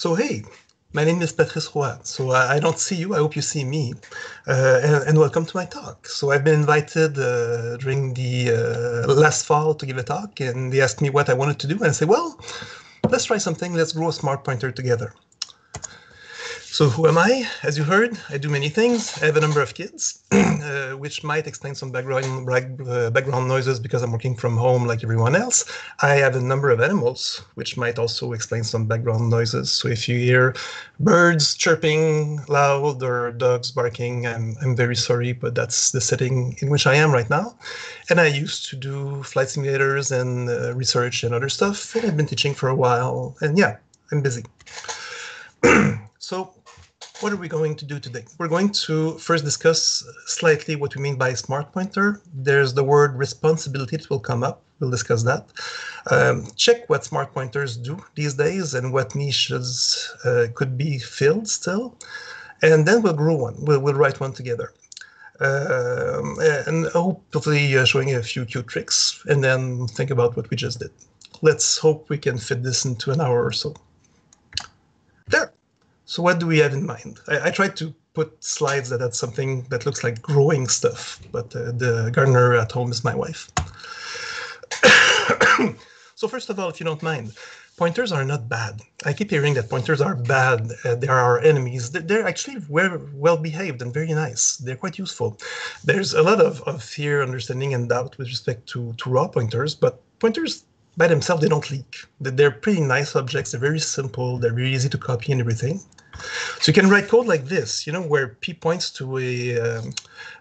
So hey, my name is Patrice Roy. So I, I don't see you. I hope you see me. Uh, and, and, welcome to my talk. So I've been invited uh, during the uh, last fall to give a talk, and they asked me what I wanted to do, and I said, well, let's try something. Let's grow a smart pointer together. So who am I? As you heard, I do many things. I have a number of kids, uh, which might explain some background uh, background noises because I'm working from home like everyone else. I have a number of animals, which might also explain some background noises. So if you hear birds chirping loud or dogs barking, I'm, I'm very sorry, but that's the setting in which I am right now. And I used to do flight simulators and uh, research and other stuff, and I've been teaching for a while. And yeah, I'm busy. so what are we going to do today? We're going to first discuss slightly what we mean by smart pointer. There's the word responsibility that will come up. We'll discuss that. Um, check what smart pointers do these days and what niches uh, could be filled still. And then we'll grow one. We'll, we'll write one together. Um, and hopefully uh, showing a few cute tricks and then think about what we just did. Let's hope we can fit this into an hour or so. There. So what do we have in mind? I, I tried to put slides that had something that looks like growing stuff, but uh, the gardener at home is my wife. so first of all, if you don't mind, pointers are not bad. I keep hearing that pointers are bad. Uh, they are our enemies. They're actually very well behaved and very nice. They're quite useful. There's a lot of, of fear, understanding, and doubt with respect to, to raw pointers, but pointers by themselves, they don't leak. They're pretty nice objects. They're very simple. They're very easy to copy and everything. So you can write code like this, you know, where p points to a um,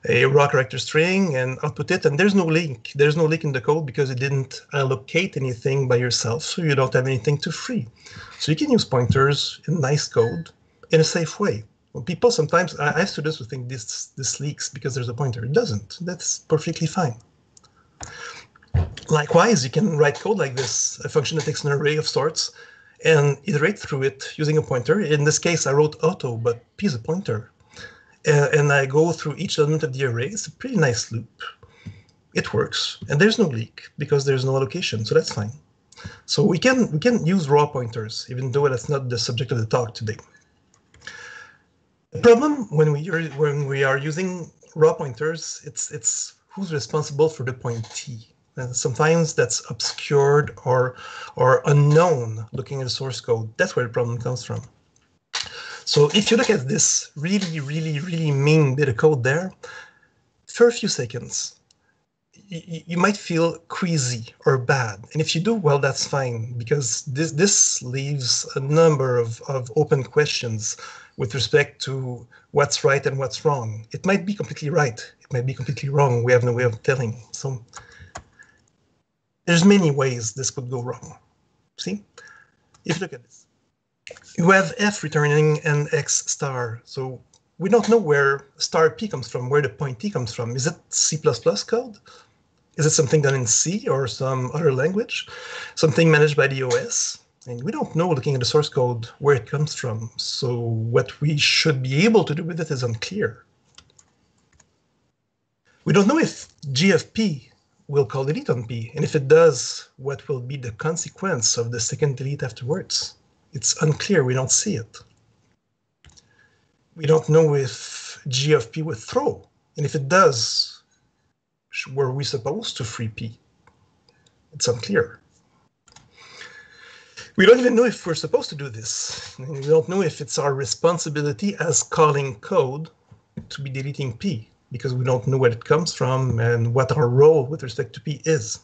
a raw character string and output it, and there's no link. There's no link in the code because it didn't allocate anything by yourself, so you don't have anything to free. So you can use pointers in nice code in a safe way. Well, people sometimes, I have students who think this this leaks because there's a pointer. It doesn't. That's perfectly fine. Likewise, you can write code like this, a function that takes an array of sorts and iterate through it using a pointer. In this case, I wrote auto, but P is a pointer. Uh, and I go through each element of the array. It's a pretty nice loop. It works, and there's no leak because there's no allocation, so that's fine. So we can we can use raw pointers, even though that's not the subject of the talk today. The problem when we are when we are using raw pointers, it's it's who's responsible for the pointee. And sometimes that's obscured or or unknown looking at the source code. That's where the problem comes from. So if you look at this really, really, really mean bit of code there, for a few seconds, you, might feel queasy or bad. And if you do, well, that's fine, because this, this leaves a number of, of open questions with respect to what's right and what's wrong. It might be completely right. It might be completely wrong. We have no way of telling. So there's many ways this could go wrong. See, if you look at this, you have f returning an x star. So we don't know where star p comes from, where the pointee comes from. Is it C++ code? Is it something done in C or some other language? Something managed by the OS? And we don't know, looking at the source code, where it comes from. So what we should be able to do with it is unclear. We don't know if GFP will call delete on P. And if it does, what will be the consequence of the second delete afterwards? It's unclear. We don't see it. We don't know if G of P would throw. And if it does, were we supposed to free P? It's unclear. We don't even know if we're supposed to do this. We don't know if it's our responsibility as calling code to be deleting P because we don't know where it comes from and what our role with respect to P is.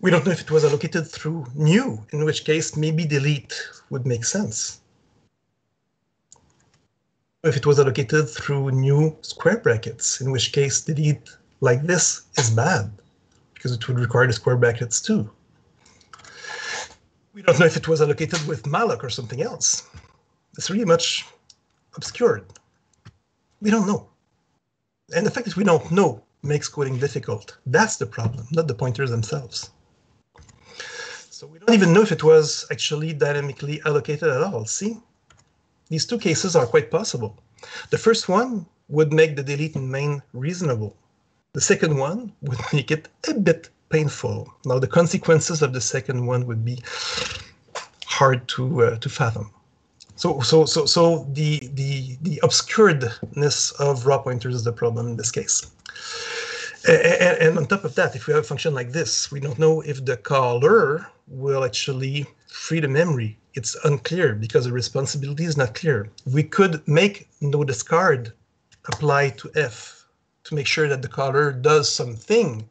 We don't know if it was allocated through new, in which case maybe delete would make sense. If it was allocated through new square brackets, in which case delete like this is bad, because it would require the square brackets too. We don't know if it was allocated with malloc or something else. It's really much obscured we don't know. And the fact that we don't know makes coding difficult. That's the problem, not the pointers themselves. So we don't even know if it was actually dynamically allocated at all. See, these two cases are quite possible. The first one would make the delete in main reasonable. The second one would make it a bit painful. Now, the consequences of the second one would be hard to uh, to fathom. So so so so the the the obscuredness of raw pointers is the problem in this case. And, and on top of that, if we have a function like this, we don't know if the caller will actually free the memory. It's unclear because the responsibility is not clear. We could make no discard apply to f to make sure that the caller does something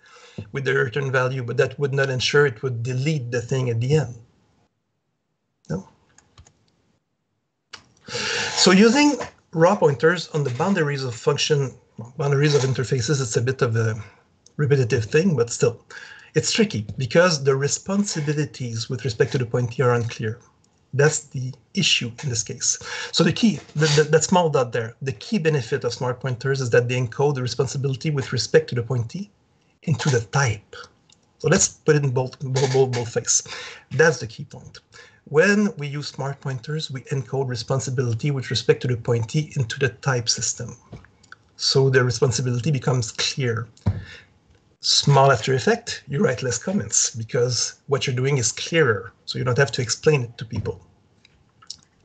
with the return value, but that would not ensure it would delete the thing at the end. No. So using raw pointers on the boundaries of function, boundaries of interfaces, it's a bit of a repetitive thing, but still, it's tricky because the responsibilities with respect to the pointee are unclear. That's the issue in this case. So the key, the, the, that small dot there, the key benefit of smart pointers is that they encode the responsibility with respect to the pointee into the type. So let's put it in bold, bold, bold, bold face. That's the key point. When we use smart pointers, we encode responsibility with respect to the pointee into the type system. So the responsibility becomes clear. Small after effect, you write less comments because what you're doing is clearer. So you don't have to explain it to people,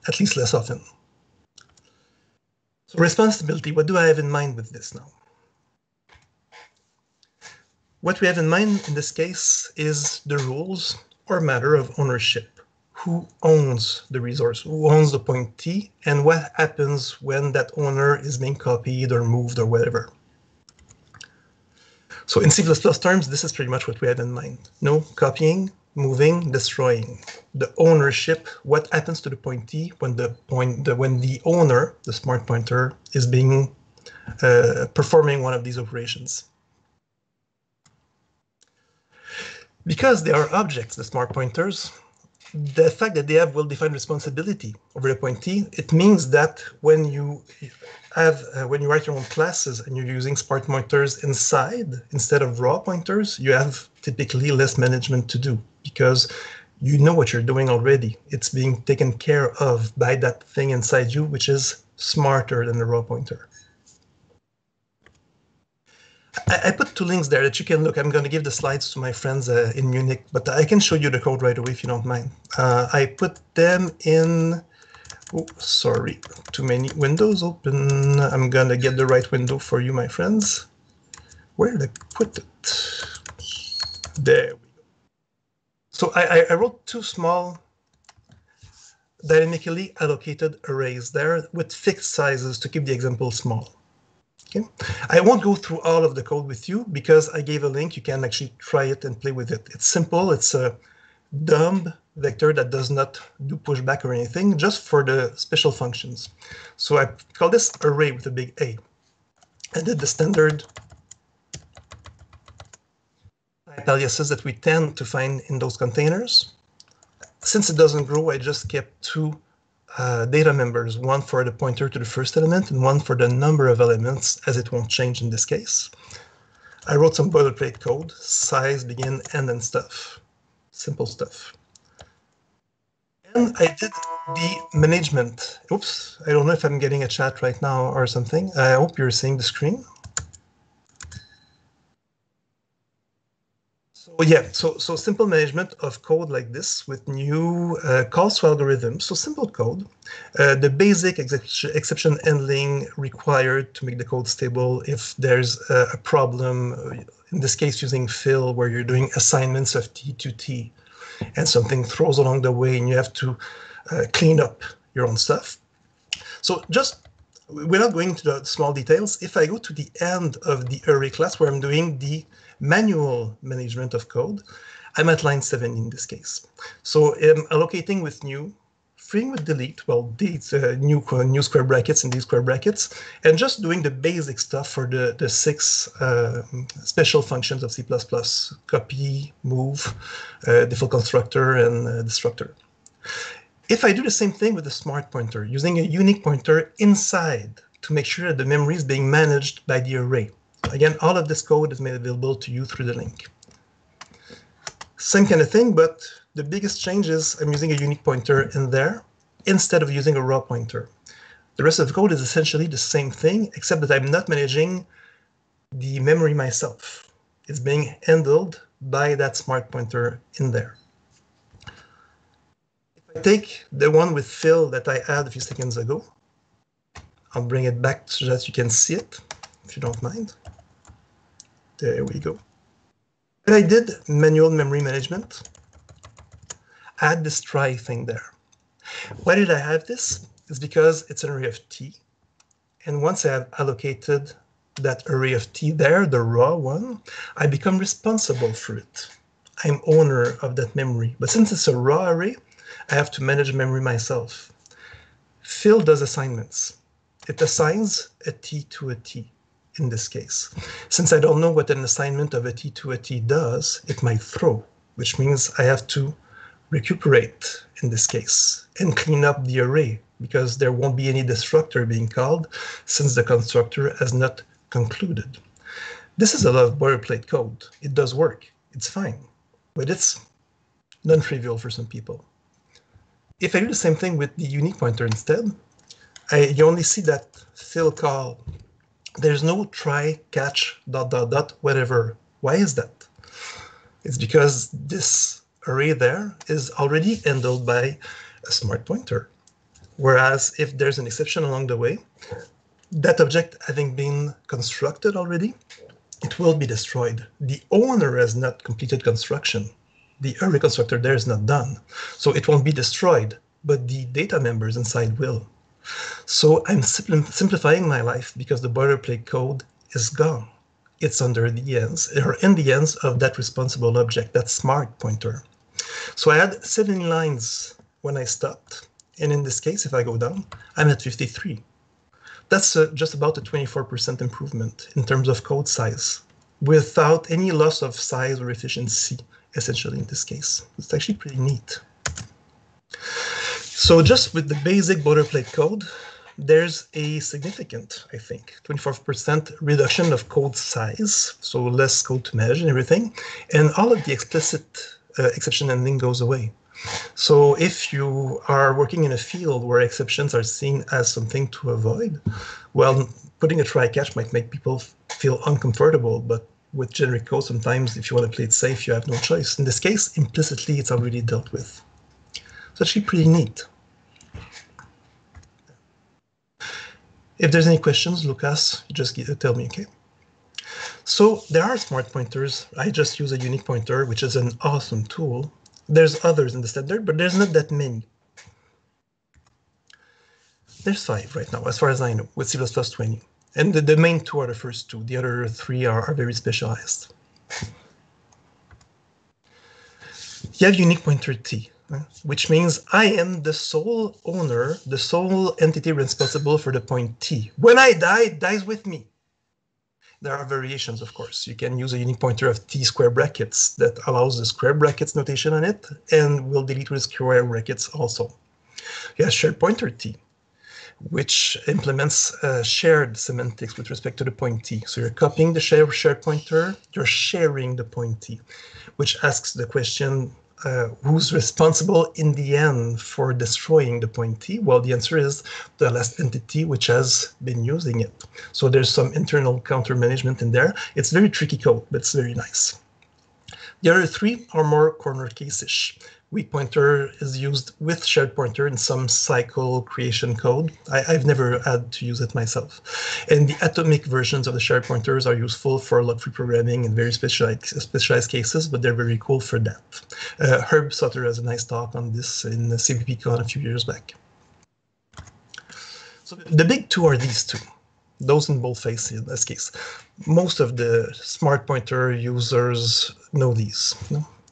at least less often. So responsibility, what do I have in mind with this now? What we have in mind in this case is the rules or matter of ownership. Who owns the resource, who owns the pointee, and what happens when that owner is being copied or moved or whatever. So in C++ terms, this is pretty much what we had in mind. No copying, moving, destroying. The ownership, what happens to the pointee when the point, the, when the owner, the smart pointer, is being uh, performing one of these operations. Because they are objects, the smart pointers, the fact that they have well-defined responsibility over the pointee, it means that when you have uh, when you write your own classes and you're using smart pointers inside instead of raw pointers, you have typically less management to do because you know what you're doing already. It's being taken care of by that thing inside you, which is smarter than the raw pointer. I, I, put two links there that you can look. I'm going to give the slides to my friends uh, in Munich, but I can show you the code right away if you don't mind. Uh, I put them in, oh, sorry, too many windows open. I'm going to get the right window for you, my friends. Where did I put it? There we go. So I, I wrote two small dynamically allocated arrays there with fixed sizes to keep the example small. Okay. I won't go through all of the code with you because I gave a link. You can actually try it and play with it. It's simple. It's a dumb vector that does not do pushback or anything, just for the special functions. So I call this array with a big A. I did the standard aliases that we tend to find in those containers. Since it doesn't grow, I just kept two uh, data members, one for the pointer to the first element and one for the number of elements, as it won't change in this case. I wrote some boilerplate code, size, begin, end, and stuff. Simple stuff. And I did the management. Oops, I don't know if I'm getting a chat right now or something. I hope you're seeing the screen. Yeah, so so simple management of code like this with new uh, calls to algorithms. So simple code, uh, the basic ex exception handling required to make the code stable if there's a, a problem. In this case, using fill, where you're doing assignments of T to T, and something throws along the way, and you have to uh, clean up your own stuff. So just not going to the small details. If I go to the end of the array class where I'm doing the manual management of code, I'm at line 7 in this case. So I'm allocating with new, freeing with delete, well, these uh, new, uh, new square brackets and these square brackets, and just doing the basic stuff for the, the six uh, special functions of C++, copy, move, uh, default constructor, and uh, destructor. If I do the same thing with the smart pointer, using a unique pointer inside to make sure that the memory is being managed by the array, Again, all of this code is made available to you through the link. Same kind of thing, but the biggest change is I'm using a unique pointer in there instead of using a raw pointer. The rest of the code is essentially the same thing, except that I'm not managing the memory myself. It's being handled by that smart pointer in there. If I take the one with fill that I had a few seconds ago. I'll bring it back so that you can see it, if you don't mind. There we go. When I did manual memory management, Add this try thing there. Why did I have this? It's because it's an array of t. And once I have allocated that array of t there, the raw one, I become responsible for it. I'm owner of that memory. But since it's a raw array, I have to manage memory myself. Fill does assignments. It assigns a t to a t in this case. Since I don't know what an assignment of a t to a t does, it might throw, which means I have to recuperate in this case and clean up the array because there won't be any destructor being called since the constructor has not concluded. This is a lot of boilerplate code. It does work. It's fine, but it's non-trivial for some people. If I do the same thing with the unique pointer instead, I, you only see that fill call. There's no try, catch, dot, dot, dot, whatever. Why is that? It's because this array there is already handled by a smart pointer. Whereas if there's an exception along the way, that object having been constructed already, it will be destroyed. The owner has not completed construction. The array constructor there is not done. So it won't be destroyed, but the data members inside will. So I'm simplifying my life because the boilerplate code is gone. It's under the ends, or in the ends of that responsible object, that smart pointer. So I had 70 lines when I stopped. And in this case, if I go down, I'm at 53. That's uh, just about a 24% improvement in terms of code size without any loss of size or efficiency, essentially in this case. It's actually pretty neat. So just with the basic boilerplate code, there's a significant, I think, 24% reduction of code size, so less code to manage and everything, and all of the explicit uh, exception handling goes away. So if you are working in a field where exceptions are seen as something to avoid, well, putting a try catch might make people feel uncomfortable, but with generic code, sometimes if you want to play it safe, you have no choice. In this case, implicitly, it's already dealt with. It's actually pretty neat. If there's any questions, Lucas, just uh, tell me, okay? So there are smart pointers. I just use a unique pointer, which is an awesome tool. There's others in the standard, but there's not that many. There's five right now, as far as I know, with C++ 20. And the, the main two are the first two. The other three are, are very specialized. You have unique pointer T which means I am the sole owner, the sole entity responsible for the pointee. When I die, it dies with me. There are variations, of course. You can use a unique pointer of T square brackets that allows the square brackets notation on it and will delete with square brackets also. You have shared pointer T, which implements uh, shared semantics with respect to the pointee. So you're copying the share shared pointer, you're sharing the pointee, which asks the question, uh, who's responsible in the end for destroying the pointee? Well, the answer is the last entity which has been using it. So there's some internal counter management in there. It's very tricky code, but it's very nice. The other three are more corner case-ish weak pointer is used with shared pointer in some cycle creation code. I, have never had to use it myself. And the atomic versions of the shared pointers are useful for lock-free programming in very specialized, specialized cases, but they're very cool for that. Uh, Herb Sutter has a nice talk on this in the CppCon a few years back. So the big two are these two those in boldface in this case. Most of the smart pointer users know these.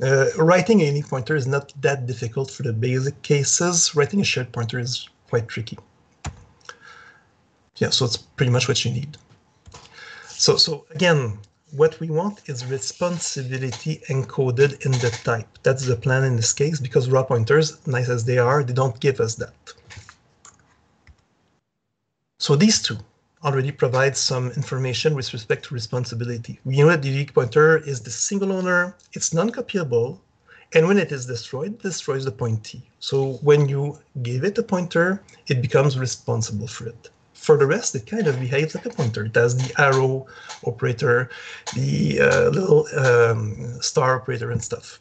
Uh, writing a unique pointer is not that difficult for the basic cases. Writing a shared pointer is quite tricky. Yeah, so it's pretty much what you need. So, so again, what we want is responsibility encoded in the type. That's the plan in this case, because raw pointers, nice as they are, they don't give us that. So these two, already provides some information with respect to responsibility. We know that the unique pointer is the single owner, it's non-copyable, and when it is destroyed, it destroys the pointee. So when you give it a pointer, it becomes responsible for it. For the rest, it kind of behaves like a pointer. It has the arrow operator, the uh, little um, star operator and stuff.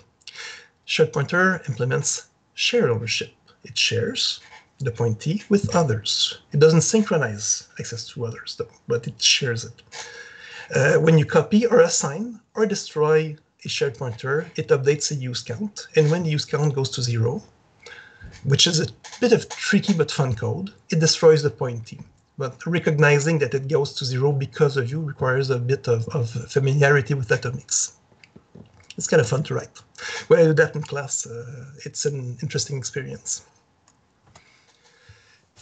Shared pointer implements shared ownership. it shares the pointee with others. It doesn't synchronize access to others, though, but it shares it. Uh, when you copy or assign or destroy a shared pointer, it updates the use count. And when the use count goes to zero, which is a bit of tricky but fun code, it destroys the pointee. But recognizing that it goes to zero because of you requires a bit of, of familiarity with atomics. It's kind of fun to write. When I do that in class, uh, it's an interesting experience.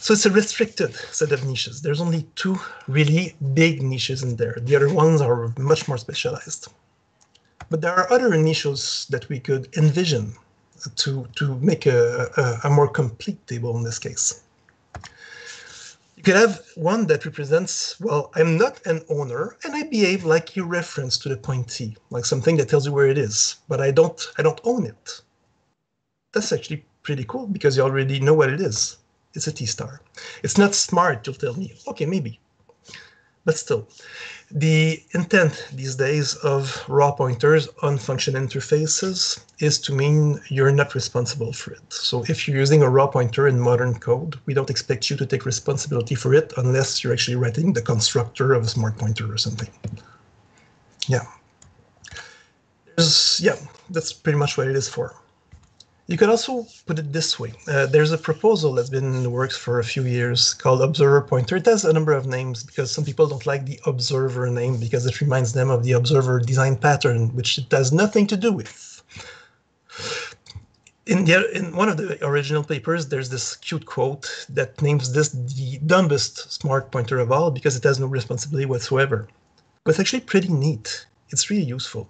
So it's a restricted set of niches. There's only two really big niches in there. The other ones are much more specialized. But there are other niches that we could envision to, to make a, a, a more complete table in this case. You could have one that represents, well, I'm not an owner and I behave like you reference to the pointee, like something that tells you where it is, but I don't, I don't own it. That's actually pretty cool because you already know what it is. It's a T star. It's not smart, you'll tell me. Okay, maybe. But still, the intent these days of raw pointers on function interfaces is to mean you're not responsible for it. So if you're using a raw pointer in modern code, we don't expect you to take responsibility for it unless you're actually writing the constructor of a smart pointer or something. Yeah. There's, yeah, that's pretty much what it is for. You could also put it this way. Uh, there's a proposal that's been in the works for a few years called Observer Pointer. It has a number of names because some people don't like the Observer name because it reminds them of the Observer design pattern, which it has nothing to do with. In, the, in one of the original papers, there's this cute quote that names this the dumbest smart pointer of all because it has no responsibility whatsoever. But it's actually pretty neat. It's really useful.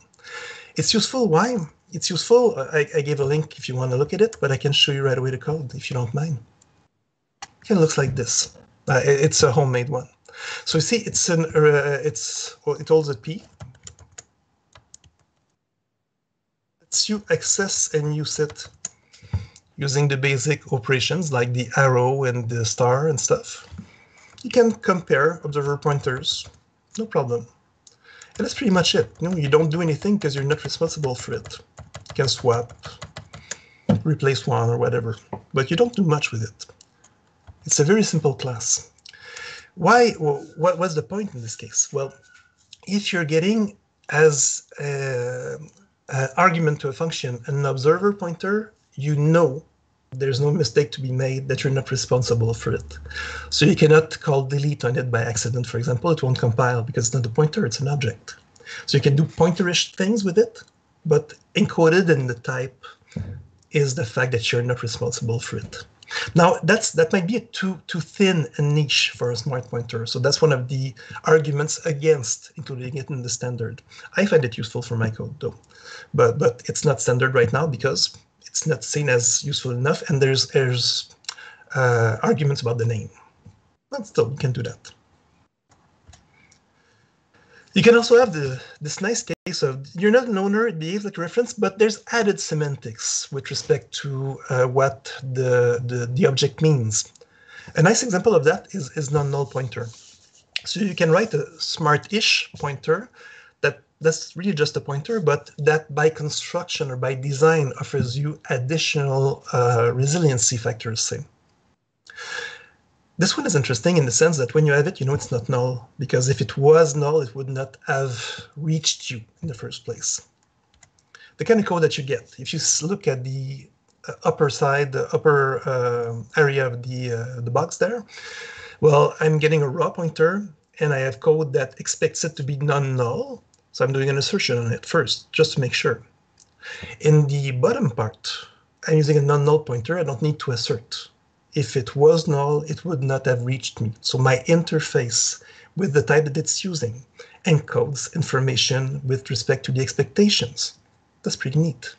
It's useful, why? It's useful. I, I, gave a link if you want to look at it, but I can show you right away the code if you don't mind. It looks like this. Uh, it's a homemade one. So you see, it's an uh, it's well, it holds a P. Lets you access and use it using the basic operations like the arrow and the star and stuff. You can compare observer pointers, no problem. And that's pretty much it. You know, you don't do anything because you're not responsible for it can swap, replace one or whatever, but you don't do much with it. It's a very simple class. Why? Well, what was the point in this case? Well, if you're getting as uh, an argument to a function an observer pointer, you know there's no mistake to be made that you're not responsible for it. So you cannot call delete on it by accident, for example. It won't compile because it's not a pointer, it's an object. So you can do pointerish things with it, but encoded in the type is the fact that you're not responsible for it. Now that's that might be a too too thin a niche for a smart pointer. So that's one of the arguments against including it in the standard. I find it useful for my code though, but but it's not standard right now because it's not seen as useful enough, and there's there's uh, arguments about the name. But still, we can do that. You can also have the this nice case of you're not an owner, it behaves like a reference, but there's added semantics with respect to uh, what the, the, the object means. A nice example of that is, is non-null pointer. So you can write a smart-ish pointer that that's really just a pointer, but that by construction or by design offers you additional uh, resiliency factors, say. This one is interesting in the sense that when you have it, you know it's not null, because if it was null, it would not have reached you in the first place. The kind of code that you get, if you look at the uh, upper side, the upper uh, area of the, uh, the box there, well, I'm getting a raw pointer, and I have code that expects it to be non-null, so I'm doing an assertion on it first, just to make sure. In the bottom part, I'm using a non-null pointer, I don't need to assert if it was null, it would not have reached me. So my interface with the type that it's using encodes information with respect to the expectations. That's pretty neat.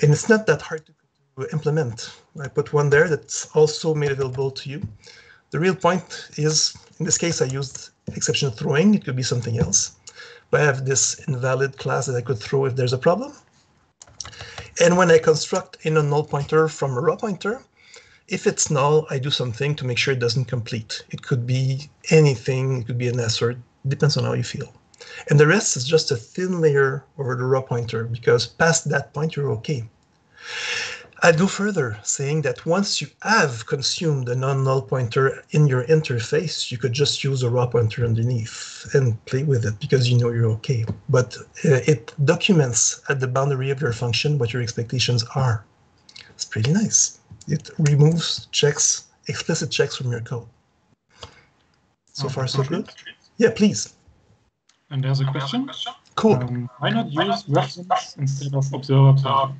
And it's not that hard to implement. I put one there that's also made available to you. The real point is, in this case, I used exception throwing. It could be something else. But I have this invalid class that I could throw if there's a problem. And when I construct in a null pointer from a raw pointer, if it's null, I do something to make sure it doesn't complete. It could be anything, it could be an assert, depends on how you feel. And the rest is just a thin layer over the raw pointer because past that point, you're okay. I'd go further, saying that once you have consumed a non-null pointer in your interface, you could just use a raw pointer underneath and play with it because you know you're okay. But uh, it documents at the boundary of your function what your expectations are. It's pretty nice. It removes checks, explicit checks from your code. So far, so good. Yeah, please. And there's a question. Cool. Um, why not use reference instead of observer pointer?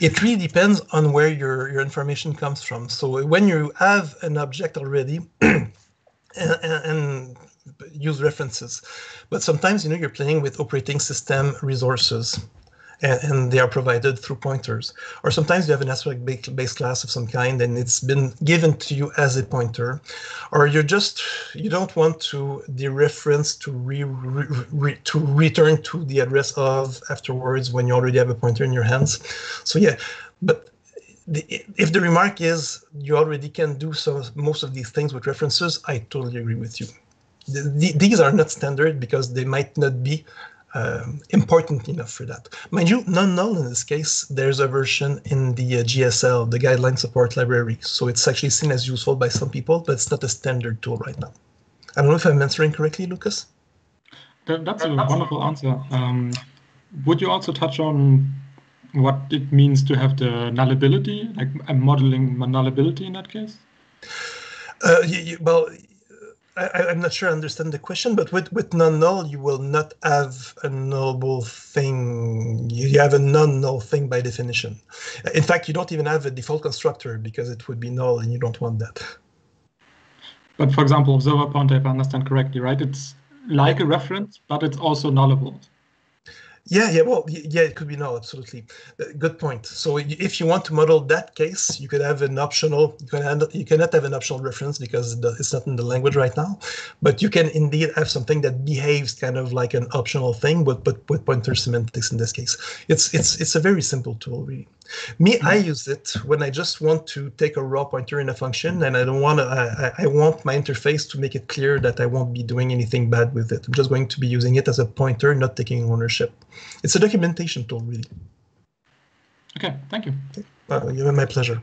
It really depends on where your, your information comes from. So when you have an object already and, and, use references, but sometimes you know you're playing with operating system resources and, and, they are provided through pointers. Or sometimes you have an abstract-based base class of some kind and it's been given to you as a pointer. Or you're just, you don't want to dereference to, re, re, re, to return to the address of afterwards when you already have a pointer in your hands. So yeah, but the, if the remark is you already can do some most of these things with references, I totally agree with you. The, the, these are not standard because they might not be um, important enough for that. Mind you, non-null in this case, there's a version in the uh, GSL, the Guideline Support Library. So it's actually seen as useful by some people, but it's not a standard tool right now. I don't know if I'm answering correctly, Lucas. That, that's a wonderful answer. Um, would you also touch on what it means to have the nullability, like I'm modeling nullability in that case? Uh, you, you, well, I, am not sure I understand the question, but with, with non-null, you will not have a nullable thing. You have a non-null thing by definition. In fact, you don't even have a default constructor because it would be null and you don't want that. But for example, observer pointer, if I understand correctly, right? It's like a reference, but it's also nullable. Yeah, yeah, well, yeah, it could be null, absolutely. Uh, good point. So if you want to model that case, you could have an optional, you, can have, you cannot have an optional reference because it's not in the language right now, but you can indeed have something that behaves kind of like an optional thing, but, but with pointer semantics in this case. It's, it's, it's a very simple tool, really. Me, I mm-hmm. use it when I just want to take a raw pointer in a function and I don't want to, I, I want my interface to make it clear that I won't be doing anything bad with it. I'm just going to be using it as a pointer, not taking ownership. It's a documentation tool, really. Okay, thank you. Uh, my pleasure.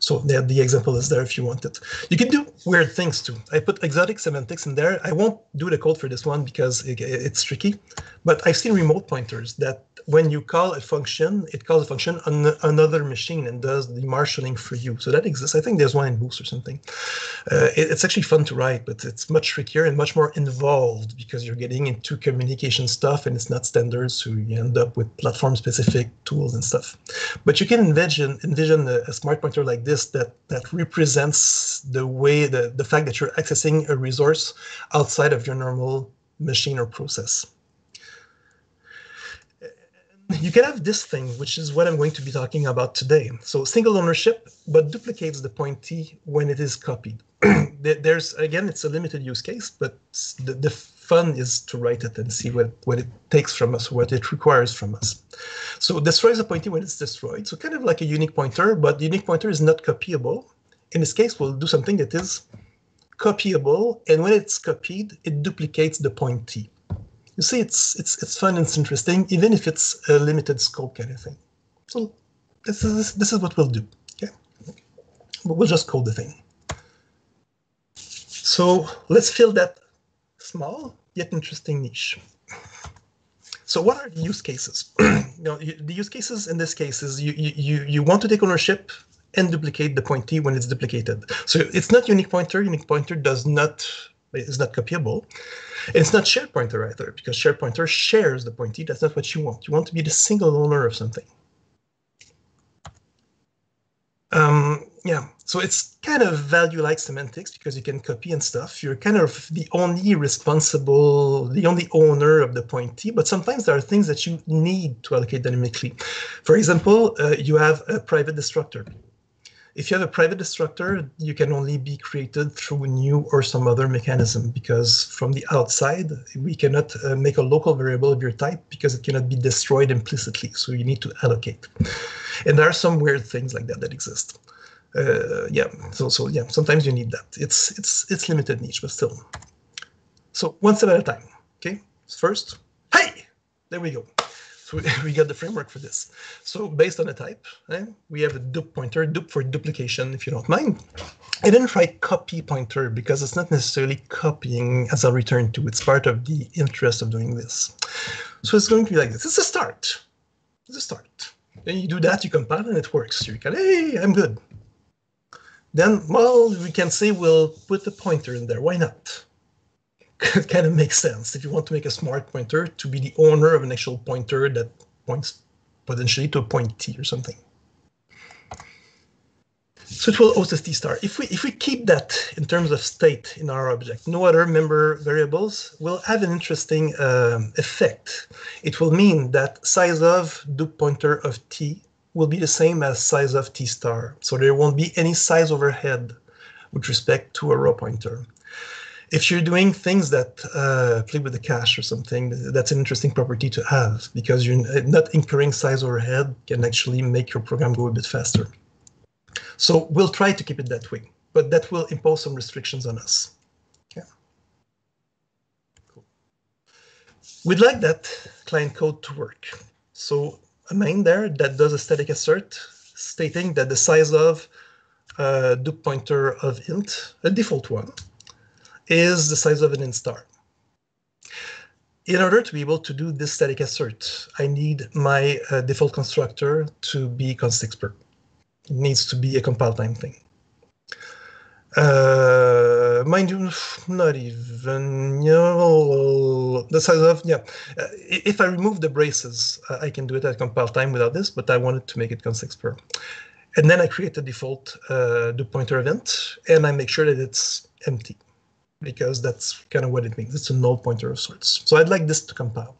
So the, the example is there if you want it. You can do weird things too. I put exotic semantics in there. I won't do the code for this one because it, it's tricky, but I've seen remote pointers that when you call a function, it calls a function on another machine and does the marshalling for you. So that exists. I think there's one in Boost or something. Uh, it, it's actually fun to write, but it's much trickier and much more involved because you're getting into communication stuff and it's not standard. So you end up with platform specific tools and stuff. But you can envision envision a, a smart pointer like this that that represents the way the, the fact that you're accessing a resource outside of your normal machine or process you can have this thing, which is what I'm going to be talking about today. So single ownership, but duplicates the pointee when it is copied. There's, again, it's a limited use case, but the, the fun is to write it and see what, what it takes from us, what it requires from us. So destroys a pointee when it's destroyed. So kind of like a unique pointer, but the unique pointer is not copyable. In this case, we'll do something that is copyable, and when it's copied, it duplicates the pointee you see, it's it's it's fun and it's interesting, even if it's a limited scope kind of thing. So this is this is what we'll do. Okay, but we'll just code the thing. So let's fill that small yet interesting niche. So what are the use cases? you know, the use cases in this case is you, you, you want to take ownership and duplicate the pointee when it's duplicated. So it's not unique pointer. Unique pointer does not is not copyable. It's not shared pointer either, because shared pointer shares the pointee. That's not what you want. You want to be the single owner of something. Um, yeah, so it's kind of value-like semantics because you can copy and stuff. You're kind of the only responsible, the only owner of the pointee, but sometimes there are things that you need to allocate dynamically. For example, uh, you have a private destructor. If you have a private destructor, you can only be created through new or some other mechanism because from the outside, we cannot uh, make a local variable of your type because it cannot be destroyed implicitly. So you need to allocate. And there are some weird things like that that exist. Uh, yeah, so so yeah, sometimes you need that. It's it's it's limited niche, but still. So one step at a time. Okay, first, hey, there we go. So we got the framework for this. So based on a type, eh, we have a dup pointer, dup for duplication, if you don't mind. I didn't write copy pointer because it's not necessarily copying as a return to. It's part of the interest of doing this. So it's going to be like this. It's a start. It's a start. Then you do that, you compile, and it works. You can, hey, I'm good. Then, well, we can say we'll put the pointer in there. Why not? It kind of makes sense if you want to make a smart pointer to be the owner of an actual pointer that points potentially to a pointee or something. So it will host a t star. If we if we keep that in terms of state in our object, no other member variables will have an interesting um, effect. It will mean that size of dup pointer of t will be the same as size of t star. So there won't be any size overhead with respect to a raw pointer if you're doing things that uh, play with the cache or something, that's an interesting property to have because you're not incurring size overhead can actually make your program go a bit faster. So we'll try to keep it that way, but that will impose some restrictions on us. We'd like that client code to work. So a main there that does a static assert stating that the size of uh, dup pointer of int, a default one, is the size of an int star. In order to be able to do this static assert, I need my uh, default constructor to be constexpr. It needs to be a compile time thing. Uh, mind you, not even, you know, the size of, yeah. Uh, if I remove the braces, uh, I can do it at compile time without this, but I wanted to make it constexpr. And then I create a default uh, dup pointer event, and I make sure that it's empty because that's kind of what it means. It's a null pointer of sorts. So I'd like this to compile.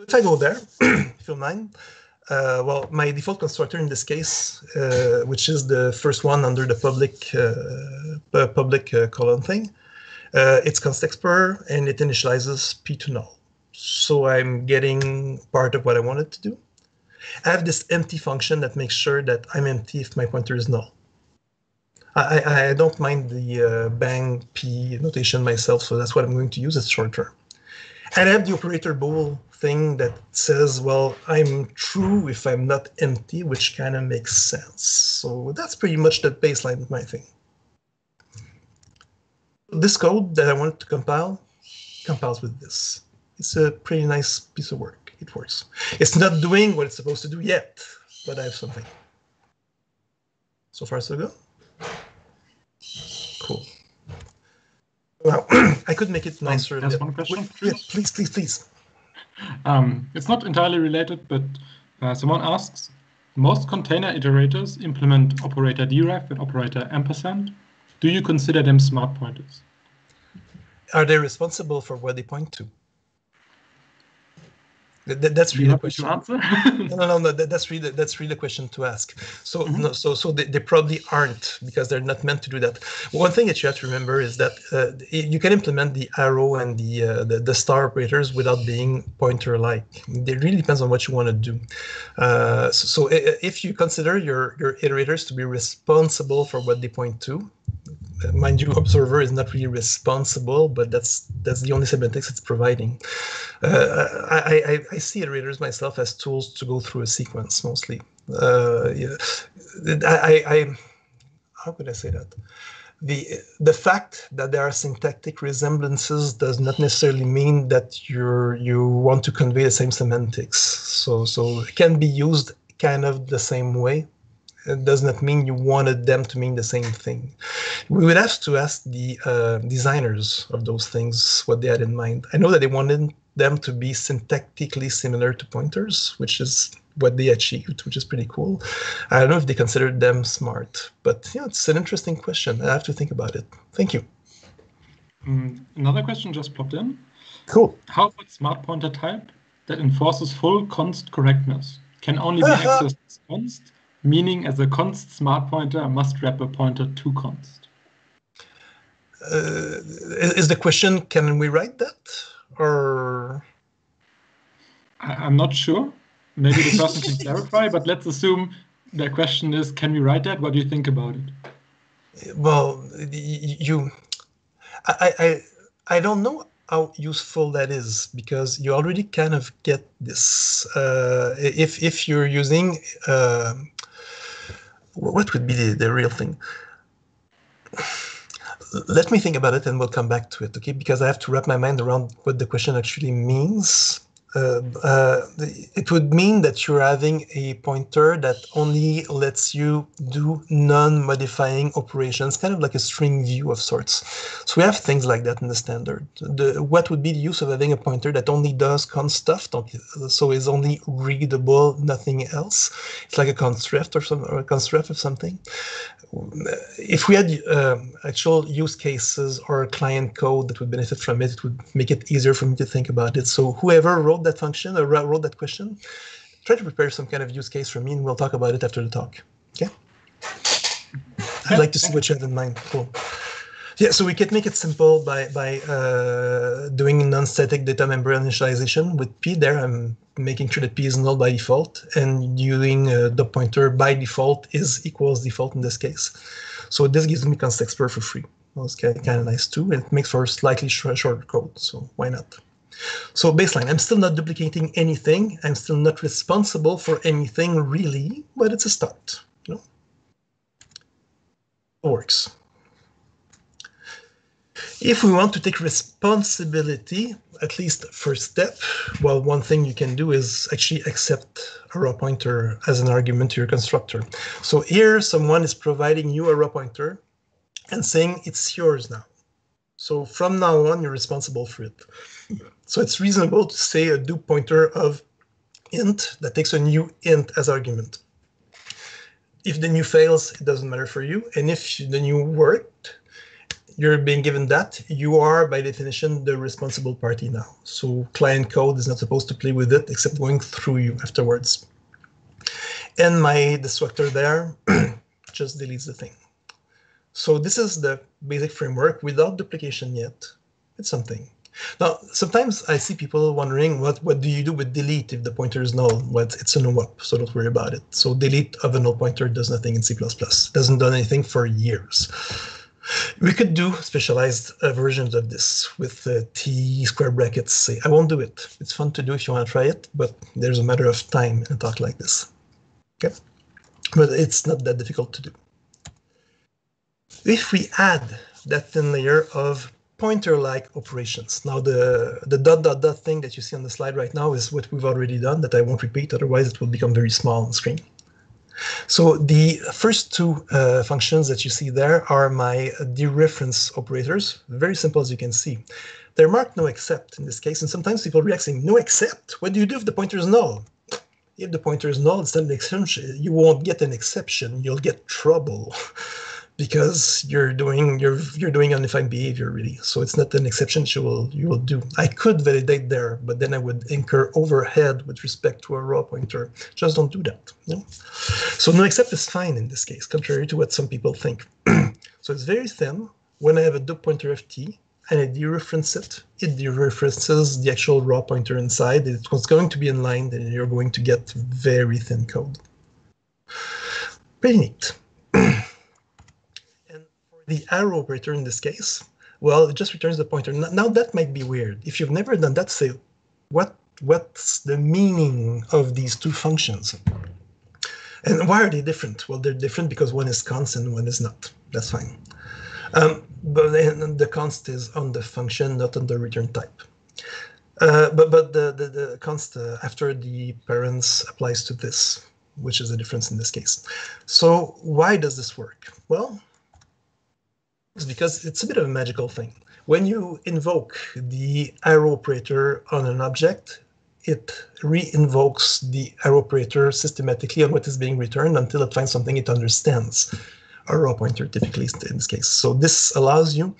If I go there, if you mind, uh, well, my default constructor in this case, uh, which is the first one under the public uh, public uh, colon thing, uh, it's constexpr and it initializes p to null. So I'm getting part of what I wanted to do. I have this empty function that makes sure that I'm empty if my pointer is null. I, I don't mind the uh, bang p notation myself, so that's what I'm going to use as short term. And I have the operator bool thing that says, well, I'm true if I'm not empty, which kind of makes sense. So that's pretty much the baseline of my thing. This code that I wanted to compile compiles with this. It's a pretty nice piece of work. It works. It's not doing what it's supposed to do yet, but I have something. So far, so good. Cool. Well, I could make it nicer. There's one question. Yeah, please, please, please. Um, it's not entirely related, but uh, someone asks, most container iterators implement operator deref and operator ampersand. Do you consider them smart pointers? Are they responsible for what they point to? That, that's really a question. answer? no, no, no, no. That, that's really that's really a question to ask. So, mm-hmm. no, so, so they, they, probably aren't because they're not meant to do that. One thing that you have to remember is that uh, you can implement the arrow and the, uh, the, the star operators without being pointer-like. It really depends on what you want to do. Uh, so, so, if you consider your your iterators to be responsible for what they point to, mind you, observer is not really responsible, but that's that's the only semantics it's providing. Uh, I, I, I see iterators myself as tools to go through a sequence mostly. Uh, yeah. I, I, how could I say that? The the fact that there are syntactic resemblances does not necessarily mean that you're you want to convey the same semantics. So so it can be used kind of the same way it does not mean you wanted them to mean the same thing. We would have to ask the uh, designers of those things what they had in mind. I know that they wanted them to be syntactically similar to pointers, which is what they achieved, which is pretty cool. I don't know if they considered them smart, but yeah, it's an interesting question. I have to think about it. Thank you. Um, another question just popped in. Cool. How about smart pointer type that enforces full const correctness? Can only be accessed as const meaning as a const smart pointer I must wrap a pointer to const. Uh, is the question, can we write that? Or I, am not sure. Maybe the person can clarify, but let's assume the question is, can we write that? What do you think about it? Well, you, I, I, I don't know how useful that is because you already kind of get this. Uh, if if you're using, uh, what would be the, the real thing? Let me think about it and we'll come back to it, okay? Because I have to wrap my mind around what the question actually means. Uh, uh, it would mean that you're having a pointer that only lets you do non-modifying operations, kind of like a string view of sorts. So we have things like that in the standard. The, what would be the use of having a pointer that only does const stuff, so is only readable, nothing else? It's like a constref or some or a constref of something if we had uh, actual use cases or client code that would benefit from it, it would make it easier for me to think about it. So whoever wrote that function or wrote that question, try to prepare some kind of use case for me, and we'll talk about it after the talk. Okay. I'd like to see what you have in mind. Cool. Yeah, so we can make it simple by by uh, doing non-static data member initialization with P. There, I'm making sure that P is null by default, and doing uh, the pointer by default is equals default in this case. So this gives me constexpr for free. It's kind of nice too, and it makes for slightly sh shorter code. So why not? So baseline, I'm still not duplicating anything. I'm still not responsible for anything really, but it's a start. You know, it works. If we want to take responsibility, at least first step, well, one thing you can do is actually accept a raw pointer as an argument to your constructor. So here someone is providing you a raw pointer and saying it's yours now. So from now on, you're responsible for it. So it's reasonable to say a dup pointer of int that takes a new int as argument. If the new fails, it doesn't matter for you. And if the new worked, you're being given that, you are by definition the responsible party now. So client code is not supposed to play with it except going through you afterwards. And my destructor there just deletes the thing. So this is the basic framework without duplication yet. It's something. Now, sometimes I see people wondering, what, what do you do with delete if the pointer is null? Well, it's a no-op, so don't worry about it. So delete of a null pointer does nothing in C++. It doesn't do anything for years. We could do specialized uh, versions of this with uh, T square brackets. Say, I won't do it. It's fun to do if you want to try it, but there's a matter of time in a talk like this. Okay, but it's not that difficult to do. If we add that thin layer of pointer-like operations. Now the, the dot dot dot thing that you see on the slide right now is what we've already done that I won't repeat, otherwise it will become very small on screen. So the first two uh, functions that you see there are my dereference operators, very simple as you can see. They're marked noexcept in this case, and sometimes people react saying, noexcept? What do you do if the pointer is null? If the pointer is null, it's of an exception, you won't get an exception, you'll get trouble. because you're doing you're you're doing undefined behavior really. So it's not an exception you will you will do. I could validate there, but then I would incur overhead with respect to a raw pointer. Just don't do that. So noexcept is fine in this case, contrary to what some people think. so it's very thin. When I have a dup pointer ft and I dereference it, it dereferences the actual raw pointer inside. It was going to be in line, then you're going to get very thin code. Pretty neat the arrow operator in this case, well, it just returns the pointer. Now that might be weird. If you've never done that, say, what what's the meaning of these two functions? And why are they different? Well, they're different because one is constant, one is not. That's fine. Um, but the const is on the function, not on the return type. Uh, but but the, the, the const uh, after the parens applies to this, which is the difference in this case. So why does this work? Well, is because it's a bit of a magical thing. When you invoke the arrow operator on an object, it re-invokes the arrow operator systematically on what is being returned until it finds something it understands, a raw pointer typically in this case. So this allows you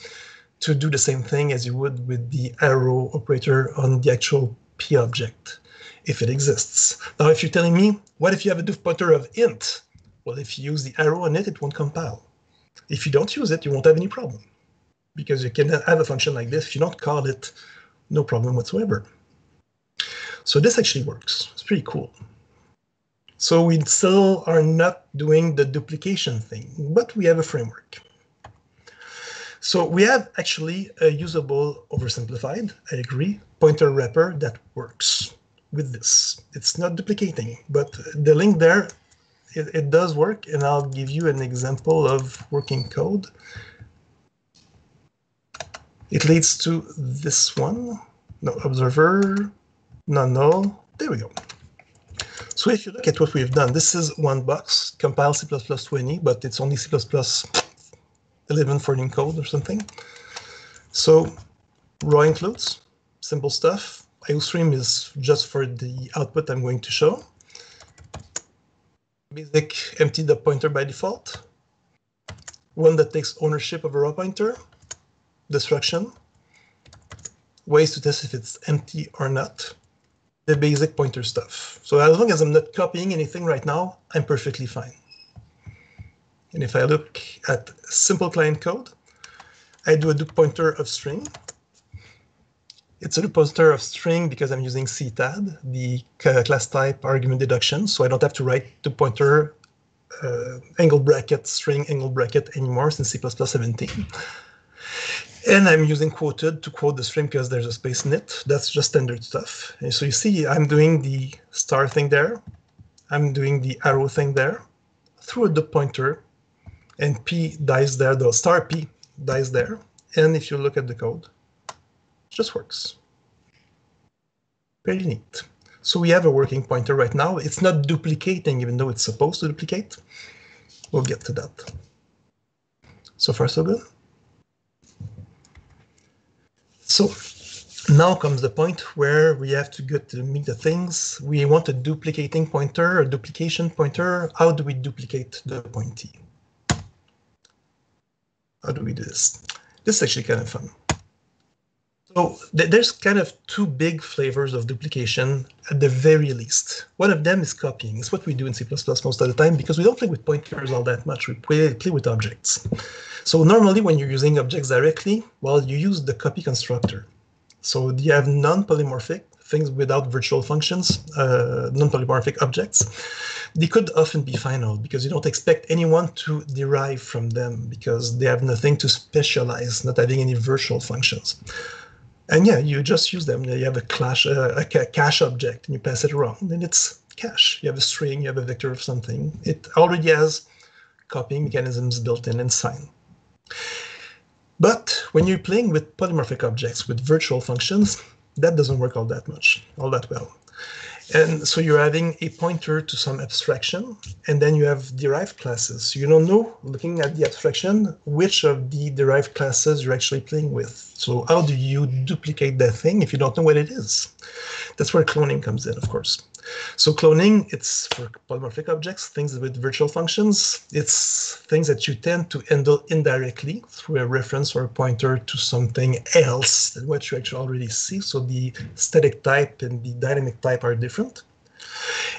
to do the same thing as you would with the arrow operator on the actual p object, if it exists. Now, if you're telling me, what if you have a diff pointer of int? Well, if you use the arrow on it, it won't compile. If you don't use it, you won't have any problem because you can have a function like this. If you don't call it, no problem whatsoever. So this actually works. It's pretty cool. So we still are not doing the duplication thing, but we have a framework. So we have actually a usable oversimplified, I agree, pointer wrapper that works with this. It's not duplicating, but the link there, it, it does work. And I'll give you an example of working code. It leads to this one. No observer, no null. There we go. So if you look at what we've done, this is Wandbox, compile C++ 20, but it's only C++ 11 for an encode or something. So raw includes simple stuff. IOStream is just for the output I'm going to show. Basic empty the pointer by default. One that takes ownership of a raw pointer. Destruction. Ways to test if it's empty or not. The basic pointer stuff. So as long as I'm not copying anything right now, I'm perfectly fine. And if I look at simple client code, I do a pointer of string. It's a pointer of string because I'm using ctad, the class type argument deduction, so I don't have to write dup pointer uh, angle bracket string angle bracket anymore since C++ 17. And I'm using quoted to quote the string because there's a space in it. That's just standard stuff. And so you see I'm doing the star thing there. I'm doing the arrow thing there through dup pointer and P dies there, the star P dies there. And if you look at the code, just works. Very neat. So we have a working pointer right now. It's not duplicating, even though it's supposed to duplicate. We'll get to that. So far, so good. So now comes the point where we have to get to meet the things. We want a duplicating pointer, a duplication pointer. How do we duplicate the pointee? How do we do this? This is actually kind of fun. So th there's kind of two big flavors of duplication at the very least. One of them is copying. It's what we do in C++ most of the time because we don't play with pointers all that much. We play, play with objects. So normally when you're using objects directly, well, you use the copy constructor. So you have non-polymorphic things without virtual functions, uh, non-polymorphic objects, they could often be final because you don't expect anyone to derive from them because they have nothing to specialize, not having any virtual functions. And yeah, you just use them. You have a, clash, uh, a cache object and you pass it around, and it's cache. You have a string, you have a vector of something. It already has copying mechanisms built in and sign. But when you're playing with polymorphic objects with virtual functions, that doesn't work all that much, all that well. And so you're adding a pointer to some abstraction, and then you have derived classes. You don't know, looking at the abstraction, which of the derived classes you're actually playing with. So how do you duplicate that thing if you don't know what it is? That's where cloning comes in, of course. So cloning, it's for polymorphic objects, things with virtual functions. It's things that you tend to handle indirectly through a reference or a pointer to something else than what you actually already see. So the static type and the dynamic type are different.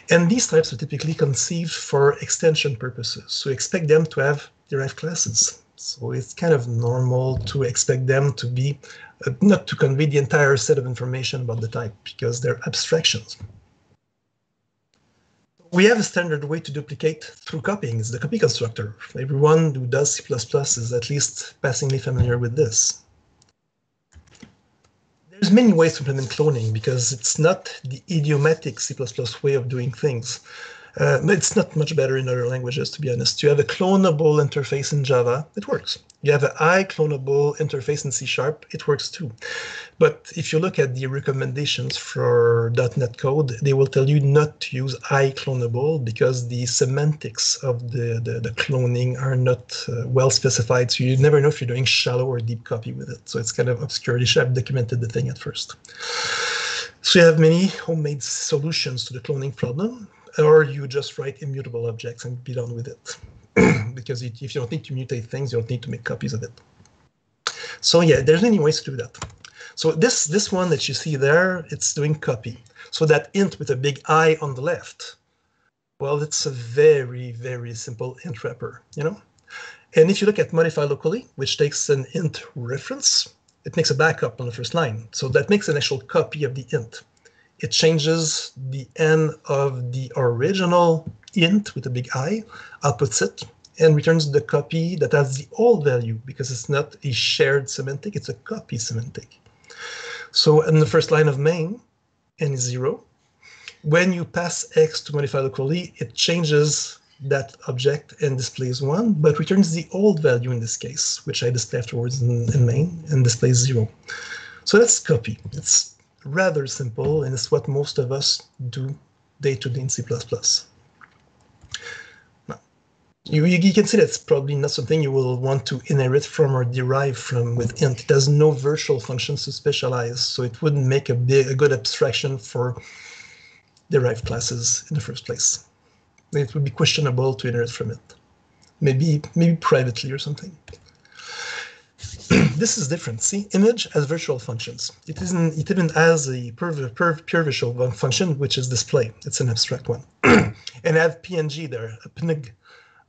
And these types are typically conceived for extension purposes. So expect them to have derived classes. So it's kind of normal to expect them to be, uh, not to convey the entire set of information about the type because they're abstractions we have a standard way to duplicate through copying. It's the copy constructor. Everyone who does C++ is at least passingly familiar with this. There's many ways to implement cloning because it's not the idiomatic C++ way of doing things. Uh, it's not much better in other languages, to be honest. You have a clonable interface in Java, it works. You have an ICloneable interface in C Sharp, it works too. But if you look at the recommendations for .NET code, they will tell you not to use ICloneable because the semantics of the, the, the cloning are not uh, well specified. So you never know if you're doing shallow or deep copy with it. So it's kind of obscure. They should have documented the thing at first. So you have many homemade solutions to the cloning problem or you just write immutable objects and be done with it. because if you don't need to mutate things, you don't need to make copies of it. So yeah, there's many ways to do that. So this, this one that you see there, it's doing copy. So that int with a big I on the left, well, it's a very, very simple int wrapper, you know? And if you look at modify locally, which takes an int reference, it makes a backup on the first line. So that makes an actual copy of the int it changes the n of the original int with a big I, outputs it, and returns the copy that has the old value because it's not a shared semantic, it's a copy semantic. So in the first line of main, n is zero. When you pass x to modify locally, it changes that object and displays one, but returns the old value in this case, which I display afterwards in, in main and displays zero. So that's copy. It's rather simple, and it's what most of us do day to day in C++. Now, you, you can see that's probably not something you will want to inherit from or derive from with int. It has no virtual functions to specialize, so it wouldn't make a, big, a good abstraction for derived classes in the first place. It would be questionable to inherit from it. Maybe, maybe privately or something. this is different. See, image as virtual functions. It isn't. It even has a pure, pure, pure virtual function, which is display. It's an abstract one, and I have PNG there, a PNG,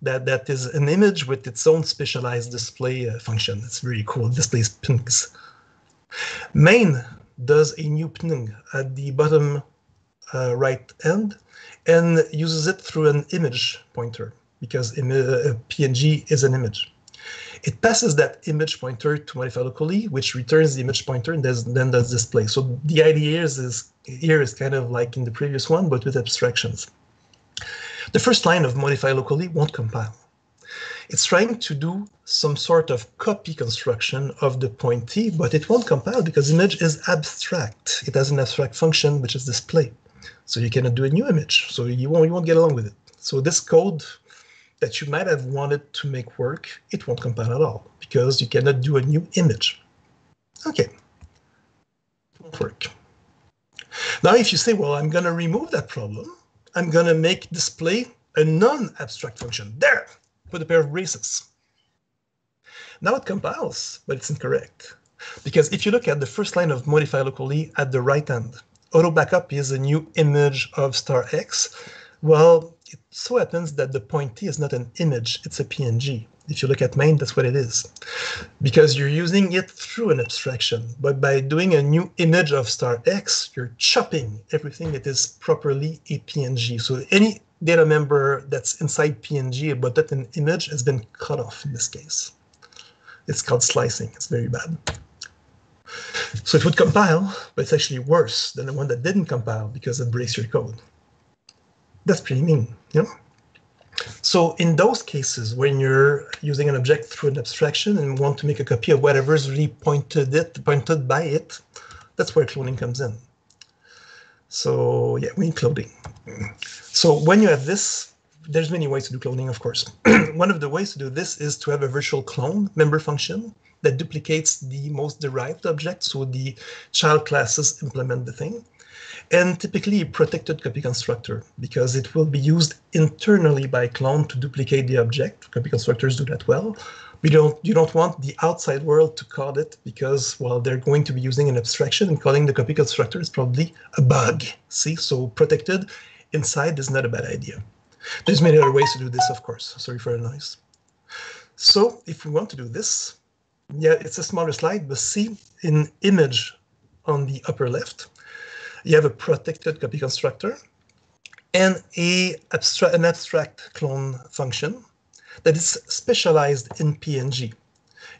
that that is an image with its own specialized display uh, function. It's very cool. It displays PNGs. Main does a new PNG at the bottom uh, right end and uses it through an image pointer because Im uh, PNG is an image. It passes that image pointer to modify locally, which returns the image pointer and then does display. So the idea is, here is kind of like in the previous one, but with abstractions. The first line of modify locally won't compile. It's trying to do some sort of copy construction of the pointee, but it won't compile because image is abstract. It has an abstract function, which is display. So you cannot do a new image. So you won't, you won't get along with it. So this code that you might have wanted to make work, it won't compile at all because you cannot do a new image. Okay, won't work. Now, if you say, well, I'm going to remove that problem, I'm going to make display a non-abstract function. There, put a pair of braces. Now it compiles, but it's incorrect. Because if you look at the first line of modify locally at the right hand, auto backup is a new image of star x. Well, it so happens that the pointee is not an image, it's a PNG. If you look at main, that's what it is. Because you're using it through an abstraction. But by doing a new image of star X, you're chopping everything that is properly a PNG. So any data member that's inside PNG but that an image has been cut off in this case. It's called slicing. It's very bad. So it would compile, but it's actually worse than the one that didn't compile because it breaks your code that's pretty mean, you know? So in those cases, when you're using an object through an abstraction and want to make a copy of whatever's really pointed it pointed by it, that's where cloning comes in. So yeah, we need cloning. So when you have this, there's many ways to do cloning, of course. One of the ways to do this is to have a virtual clone member function that duplicates the most derived object. So the child classes implement the thing and typically protected copy constructor because it will be used internally by clone to duplicate the object. Copy constructors do that well. We don't, you don't want the outside world to call it because, well, they're going to be using an abstraction and calling the copy constructor is probably a bug. See, so protected inside is not a bad idea. There's many other ways to do this, of course. Sorry for the noise. So if we want to do this, yeah, it's a smaller slide, but see in image on the upper left, you have a protected copy constructor and a abstra an abstract clone function that is specialized in PNG.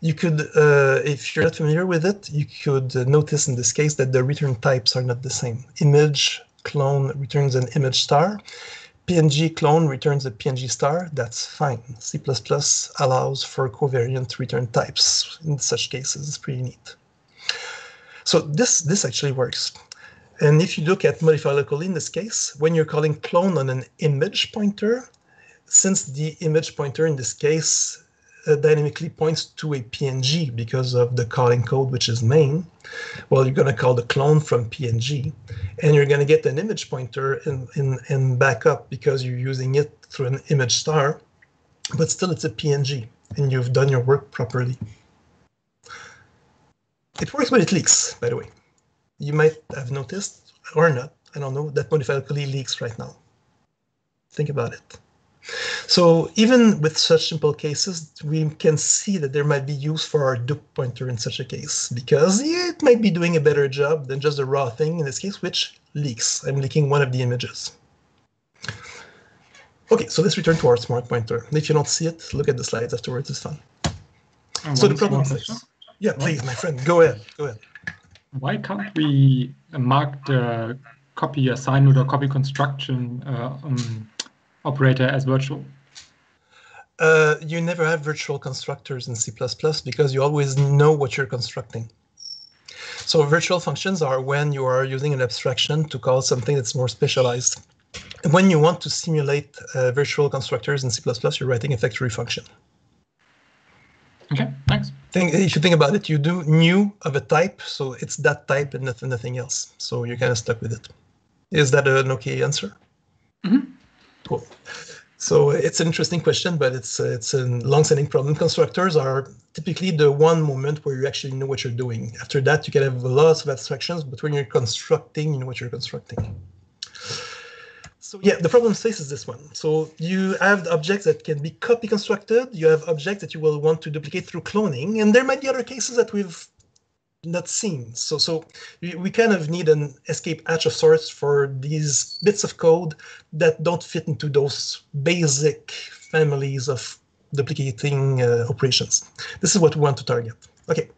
You could, uh, if you're not familiar with it, you could notice in this case that the return types are not the same. Image clone returns an image star. PNG clone returns a PNG star. That's fine. C++ allows for covariant return types in such cases. It's pretty neat. So this, this actually works. And if you look at modify locally in this case, when you're calling clone on an image pointer, since the image pointer in this case uh, dynamically points to a PNG because of the calling code, which is main, well, you're going to call the clone from PNG, and you're going to get an image pointer in, in, in backup because you're using it through an image star, but still it's a PNG, and you've done your work properly. It works, but it leaks, by the way you might have noticed, or not, I don't know, that locally leaks right now. Think about it. So even with such simple cases, we can see that there might be use for our dup pointer in such a case, because it might be doing a better job than just a raw thing in this case, which leaks. I'm leaking one of the images. Okay, so let's return to our smart pointer. If you don't see it, look at the slides afterwards, it's fun. Uh, So the problem is, yeah, please, my friend, go ahead, go ahead. Why can't we mark the copy assignment or copy construction uh, um, operator as virtual? Uh, you never have virtual constructors in C++ because you always know what you're constructing. So virtual functions are when you are using an abstraction to call something that's more specialized. When you want to simulate uh, virtual constructors in C++, you're writing a factory function. Okay. Think, if you think about it, you do new of a type, so it's that type and nothing, nothing else. So you're kind of stuck with it. Is that an okay answer? Mhm. Cool. So it's an interesting question, but it's uh, it's a long-standing problem. Constructors are typically the one moment where you actually know what you're doing. After that, you can have lots of abstractions, but when you're constructing, you know what you're constructing. So yeah, the problem space is this one. So you have objects that can be copy constructed. You have objects that you will want to duplicate through cloning, and there might be other cases that we've not seen. So so we, we kind of need an escape hatch of sorts for these bits of code that don't fit into those basic families of duplicating uh, operations. This is what we want to target. Okay.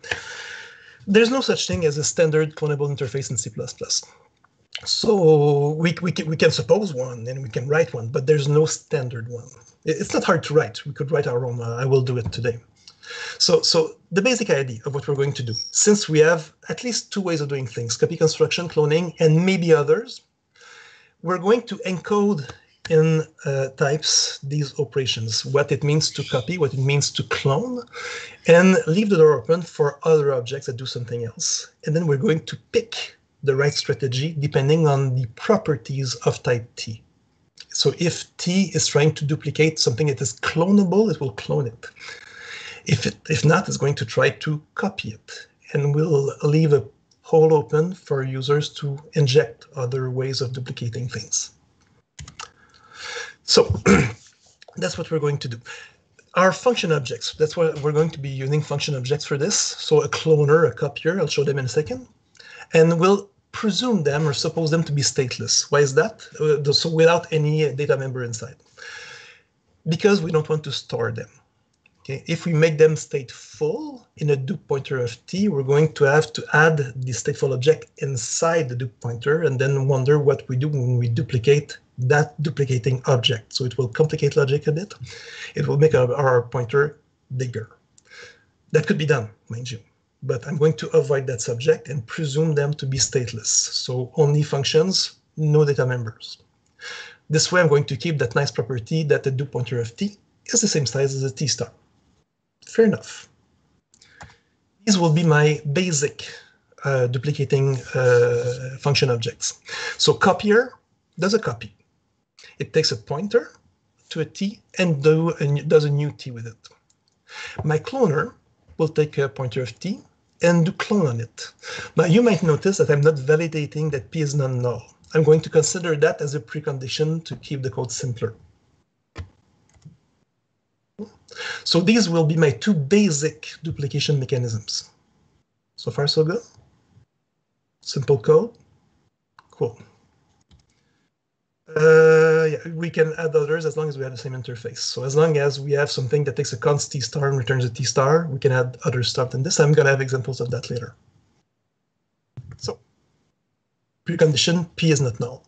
There's no such thing as a standard clonable interface in C++. So we, we, can, we can suppose one and we can write one, but there's no standard one. It's not hard to write. We could write our own. Uh, I will do it today. So, so the basic idea of what we're going to do, since we have at least two ways of doing things, copy construction, cloning, and maybe others, we're going to encode in uh, types these operations, what it means to copy, what it means to clone, and leave the door open for other objects that do something else. And then we're going to pick the right strategy depending on the properties of type T. So if T is trying to duplicate something that is clonable, it will clone it. If, it, if not, it's going to try to copy it. And we'll leave a hole open for users to inject other ways of duplicating things. So that's what we're going to do. Our function objects, that's what we're going to be using function objects for this. So a cloner, a copier, I'll show them in a second. And we'll presume them or suppose them to be stateless. Why is that? Uh, so without any data member inside. Because we don't want to store them. Okay, if we make them stateful in a dup pointer of t, we're going to have to add the stateful object inside the dup pointer and then wonder what we do when we duplicate that duplicating object. So it will complicate logic a bit. It will make our, our pointer bigger. That could be done, mind you, but I'm going to avoid that subject and presume them to be stateless. So only functions, no data members. This way I'm going to keep that nice property that the dup pointer of t is the same size as a t star. Fair enough. These will be my basic uh, duplicating uh, function objects. So copier does a copy. It takes a pointer to a t and do, and does a new t with it. My cloner will take a pointer of t and do clone on it. Now you might notice that I'm not validating that p is non-null. I'm going to consider that as a precondition to keep the code simpler. So these will be my two basic duplication mechanisms. So far, so good? Simple code? Cool. Uh, yeah, we can add others as long as we have the same interface. So as long as we have something that takes a const t star and returns a t star, we can add other stuff than this. I'm going to have examples of that later. So precondition p is not null.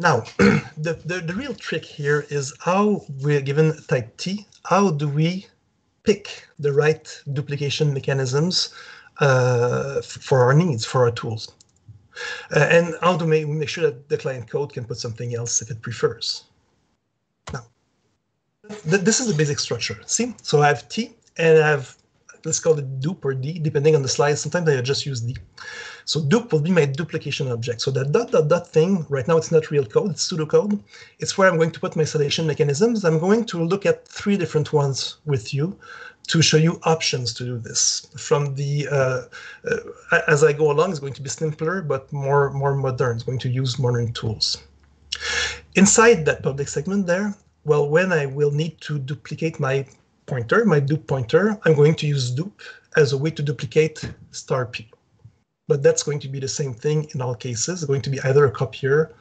Now, the, the, the real trick here is how we're given type T, how do we pick the right duplication mechanisms uh, for our needs, for our tools? Uh, and how do we make sure that the client code can put something else if it prefers? Now, th this is the basic structure. See, so I have T and I have, let's call it dup or D, depending on the slide. Sometimes I just use D. So dup will be my duplication object. So that dot dot dot thing, right now it's not real code, it's pseudocode. It's where I'm going to put my selection mechanisms. I'm going to look at three different ones with you to show you options to do this. From the, uh, uh, as I go along, it's going to be simpler, but more, more modern. It's going to use modern tools. Inside that public segment there, well, when I will need to duplicate my pointer, my dup pointer, I'm going to use dup as a way to duplicate star p but that's going to be the same thing in all cases. It's going to be either a copier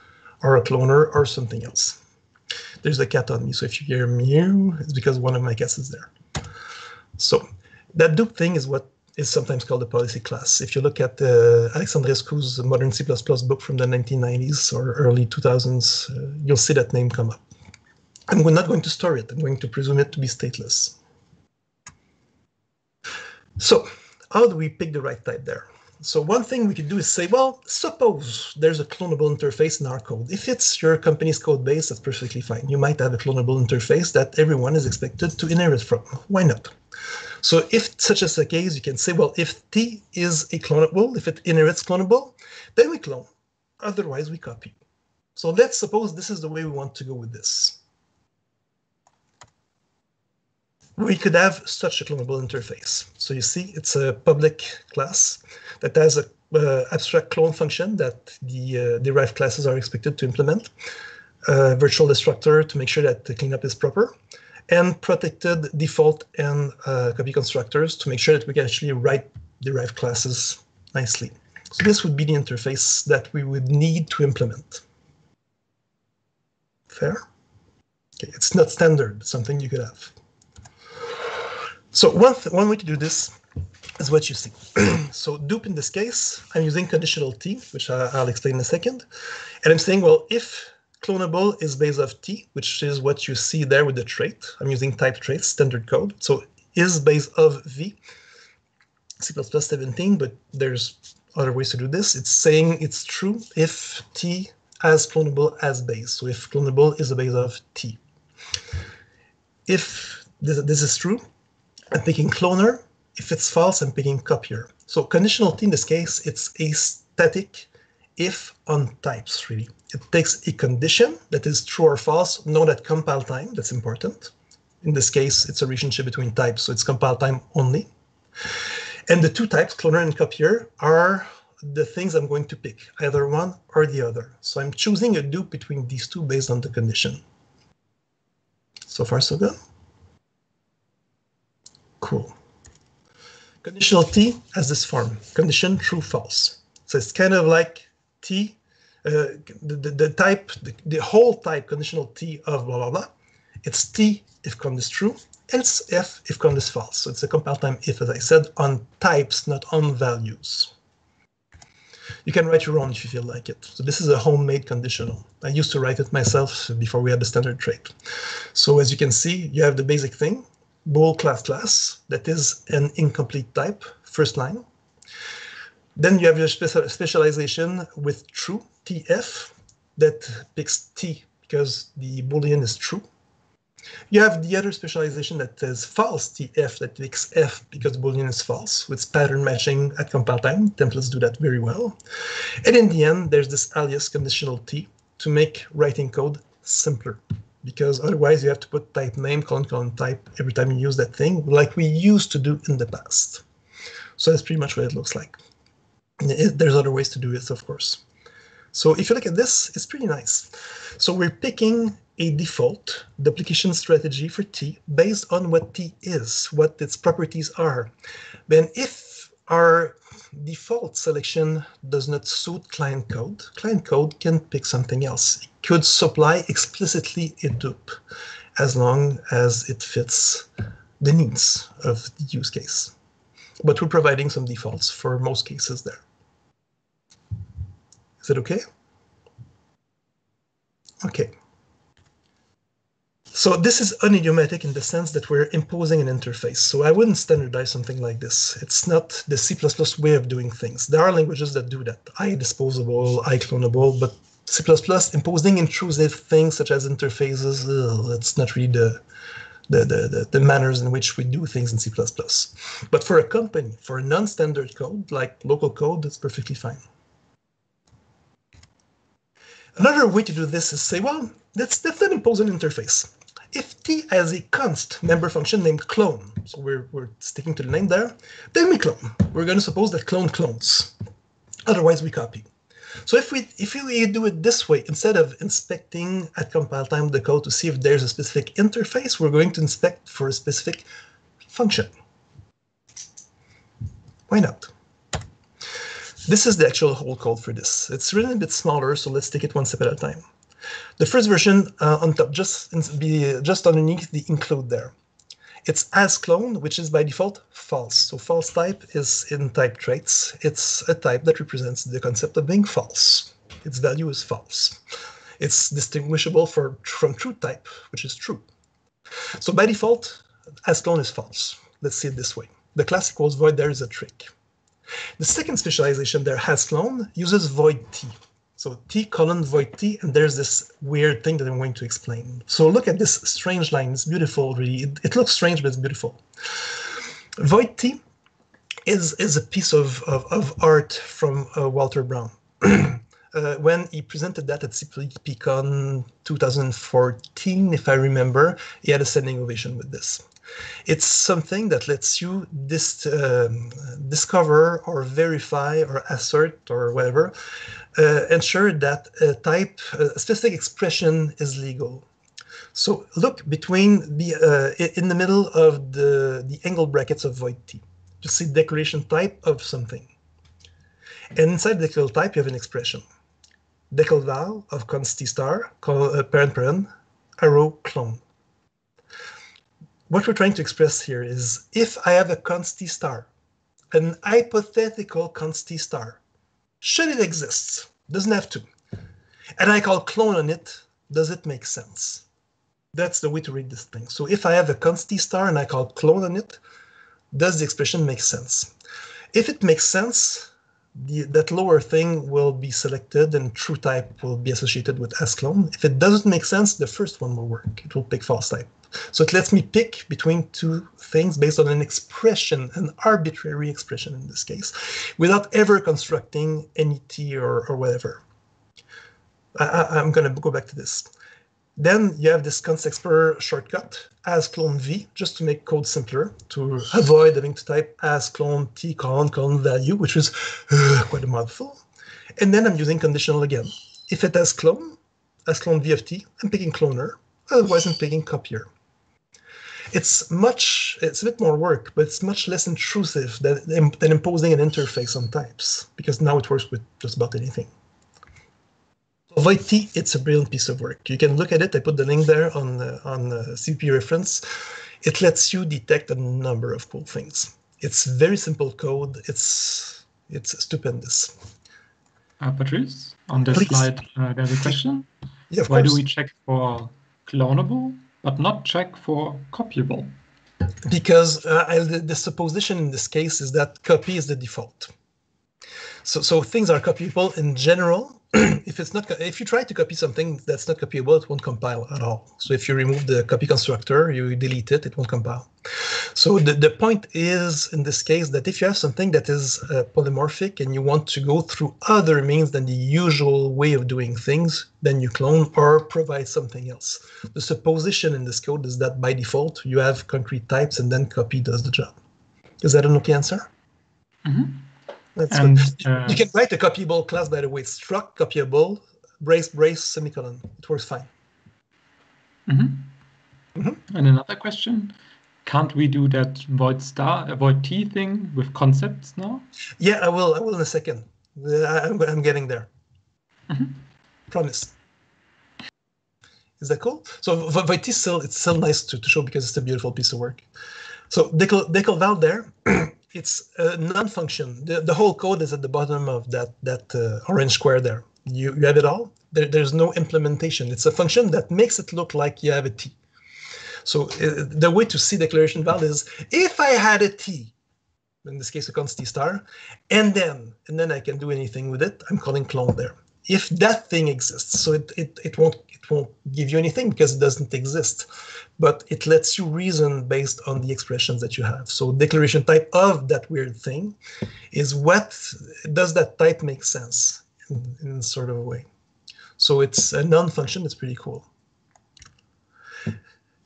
or a cloner or something else. There's a cat on me, so if you hear mew, it's because one of my cats is there. So that dupe thing is what is sometimes called a policy class. If you look at uh, Alexandrescu's modern C++ book from the 1990s or early 2000s, uh, you'll see that name come up. And we're not going to store it. I'm going to presume it to be stateless. So how do we pick the right type there? So one thing we could do is say, well, suppose there's a clonable interface in our code. If it's your company's code base, that's perfectly fine. You might have a clonable interface that everyone is expected to inherit from. Why not? So if such is the case, you can say, well, if T is a clonable, if it inherits clonable, then we clone. Otherwise, we copy. So let's suppose this is the way we want to go with this. We could have such a clonable interface. So you see, it's a public class that has a uh, abstract clone function that the uh, derived classes are expected to implement, a virtual destructor to make sure that the cleanup is proper, and protected default and uh, copy constructors to make sure that we can actually write derived classes nicely. So this would be the interface that we would need to implement. Fair? Okay, it's not standard, something you could have. So one, one way to do this is what you see. so dupe in this case, I'm using conditional T, which I, I'll explain in a second. And I'm saying, well, if clonable is base of T, which is what you see there with the trait. I'm using type traits, standard code. So is base of V, C++ 17, but there's other ways to do this. It's saying it's true if T as clonable as base. So if clonable is a base of T. If this, this is true, I'm picking cloner. If it's false, I'm picking copier. So conditional T in this case, it's a static if on types, really. It takes a condition that is true or false, not at compile time, that's important. In this case, it's a relationship between types, so it's compile time only. And the two types, cloner and copier, are the things I'm going to pick, either one or the other. So I'm choosing a dupe between these two based on the condition. So far, so good. Cool. Conditional T has this form, condition true, false. So it's kind of like T, uh, the, the, the, type, the, the, whole type conditional T of blah, blah, blah. It's T if cond is true, else F if cond is false. So it's a compile time if, as I said, on types, not on values. You can write your own if you feel like it. So this is a homemade conditional. I used to write it myself before we had the standard trait. So as you can see, you have the basic thing, bool class class, that is an incomplete type, first line. Then you have your specialization with true, TF, that picks T because the Boolean is true. You have the other specialization that says false TF that picks F because Boolean is false with pattern matching at compile time. Templates do that very well. And in the end, there's this alias conditional T to make writing code simpler because otherwise you have to put type name, colon, colon, type every time you use that thing like we used to do in the past. So that's pretty much what it looks like. It, there's other ways to do this, of course. So if you look at this, it's pretty nice. So we're picking a default duplication strategy for T based on what T is, what its properties are. Then if our default selection does not suit client code, client code can pick something else. It could supply explicitly a dupe as long as it fits the needs of the use case. But we're providing some defaults for most cases there. Is it okay? Okay. So this is unidiomatic in the sense that we're imposing an interface. So I wouldn't standardize something like this. It's not the C++ way of doing things. There are languages that do that. IDisposable, I ICloneable, but C++ imposing intrusive things such as interfaces, ugh, that's not really the, the, the, the, manners in which we do things in C++. But for a company, for a non-standard code, like local code, it's perfectly fine. Another way to do this is say, well, let's, let's then impose an interface. If t has a const member function named clone, so we're, we're sticking to the name there, then we clone. We're going to suppose that clone clones. Otherwise, we copy. So if we if we do it this way, instead of inspecting at compile time the code to see if there's a specific interface, we're going to inspect for a specific function. Why not? This is the actual whole code for this. It's written a bit smaller, so let's take it one step at a time. The first version uh, on top, just be just underneath the include there. It's as clone, which is by default false. So false type is in type traits. It's a type that represents the concept of being false. Its value is false. It's distinguishable for, from true type, which is true. So by default, as clone is false. Let's see it this way. The class equals void there is a trick. The second specialization there, has clone, uses void t. So t colon void t, and there's this weird thing that I'm going to explain. So look at this strange line. It's beautiful, really. It, it looks strange, but it's beautiful. Void t is, is a piece of, of, of art from uh, Walter Brown. uh, when he presented that at CppCon 2014, if I remember, he had a standing ovation with this. It's something that lets you dis um, discover or verify or assert or whatever, ensure that a type, a specific expression is legal. So look between the uh, in the middle of the the angle brackets of void t. You see declaration type of something. And inside the declaration type, you have an expression. Decl val of const t star, call, uh, parent parent, arrow clone what we're trying to express here is if I have a const t star, an hypothetical const t star, should it exist, doesn't have to, and I call clone on it, does it make sense? That's the way to read this thing. So if I have a const star and I call clone on it, does the expression make sense? If it makes sense, the, that lower thing will be selected and true type will be associated with S clone. If it doesn't make sense, the first one will work. It will pick false type. So it lets me pick between two things based on an expression, an arbitrary expression in this case, without ever constructing any t or, or whatever. I, am going to go back to this. Then you have this constexpr shortcut as clone v, just to make code simpler, to avoid having to type as clone t colon colon value, which is uh, quite a mouthful. And then I'm using conditional again. If it has clone, as clone v of t, I'm picking cloner, otherwise I'm picking copier it's much it's a bit more work but it's much less intrusive than, than imposing an interface on types because now it works with just about anything void t it's a brilliant piece of work you can look at it i put the link there on the, on the cppreference it lets you detect a number of cool things it's very simple code it's it's stupendous uh, patrice on this Please. slide uh, there's a question yeah, why course. do we check for clonable but not check for copyable? Because uh, the, the supposition in this case is that copy is the default. So, so things are copyable in general, if it's not if you try to copy something that's not copyable, it won't compile at all. So if you remove the copy constructor, you delete it, it won't compile. So the, the point is in this case that if you have something that is uh, polymorphic and you want to go through other means than the usual way of doing things, then you clone or provide something else. The supposition in this code is that by default you have concrete types and then copy does the job. Is that an okay answer? Mm -hmm. That's and, good. Uh, you can write a copyable class, by the way. Struct copyable, brace, brace, semicolon. It works fine. Mm -hmm. Mm -hmm. And another question. Can't we do that void star, void t thing with concepts now? Yeah, I will. I will in a second. I'm, I'm getting there. Mm-hmm. Promise. Is that cool? So void t still it's still nice to, to show because it's a beautiful piece of work. So decl, decl val there it's a non-function. The, the whole code is at the bottom of that that uh, orange square there. You, you have it all. There, there's no implementation. It's a function that makes it look like you have a t. So uh, the way to see declaration val is if I had a t, in this case a const t star, and then and then I can do anything with it. I'm calling clone there. If that thing exists, so it, it, it won't it won't give you anything because it doesn't exist but it lets you reason based on the expressions that you have. So declaration type of that weird thing is what does that type make sense in, in sort of a way. So it's a non-function. It's pretty cool.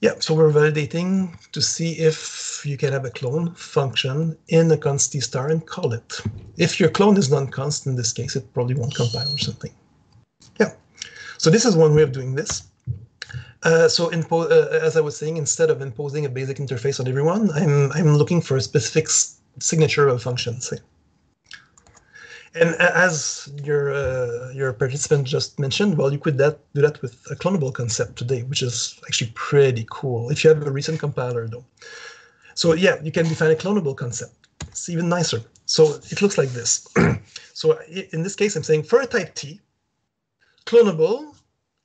Yeah, so we're validating to see if you can have a clone function in a const star and call it. If your clone is non-const, in this case, it probably won't compile or something. Yeah, so this is one way of doing this. Uh, so uh, as I was saying, instead of imposing a basic interface on everyone, I'm, I'm looking for a specific signature of function functions. And as your uh, your participant just mentioned, well, you could that, do that with a clonable concept today, which is actually pretty cool. If you have a recent compiler, though. So yeah, you can define a clonable concept. It's even nicer. So it looks like this. so in this case, I'm saying for a type T, clonable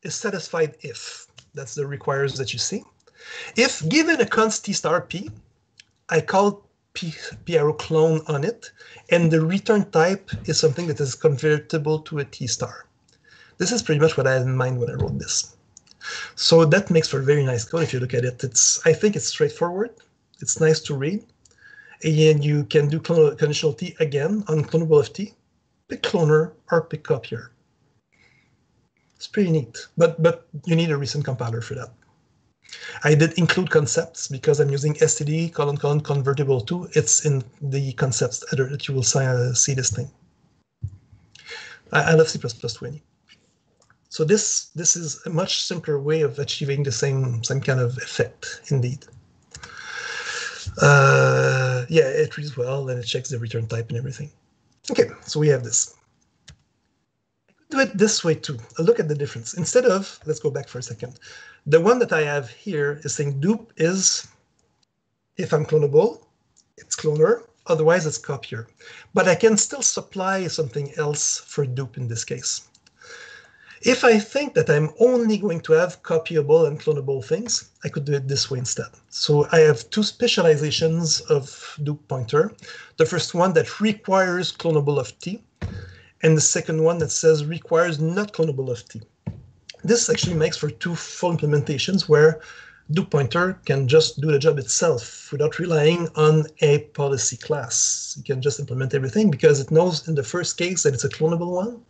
is satisfied if. That's the requires that you see. If given a const T star P, I call P, P clone on it, and the return type is something that is convertible to a T star. This is pretty much what I had in mind when I wrote this. So that makes for very nice code if you look at it. It's I think it's straightforward. It's nice to read. And you can do clone, conditional T again on clonable of T. Pick cloner or pick copier. It's pretty neat, but but you need a recent compiler for that. I did include concepts because I'm using std colon colon convertible to. It's in the concepts header that you will see, this thing. I, I love C++20. So this this is a much simpler way of achieving the same same kind of effect, indeed. Uh, yeah, it reads well and it checks the return type and everything. Okay, so we have this. Do it this way too. Look at the difference. Instead of, let's go back for a second. The one that I have here is saying dup is, if I'm clonable, it's cloner, otherwise it's copier. But I can still supply something else for dup in this case. If I think that I'm only going to have copyable and clonable things, I could do it this way instead. So I have two specializations of dup pointer. The first one that requires clonable of t, and the second one that says requires not clonable of t. This actually makes for two full implementations where dup pointer can just do the job itself without relying on a policy class. You can just implement everything because it knows in the first case that it's a clonable one,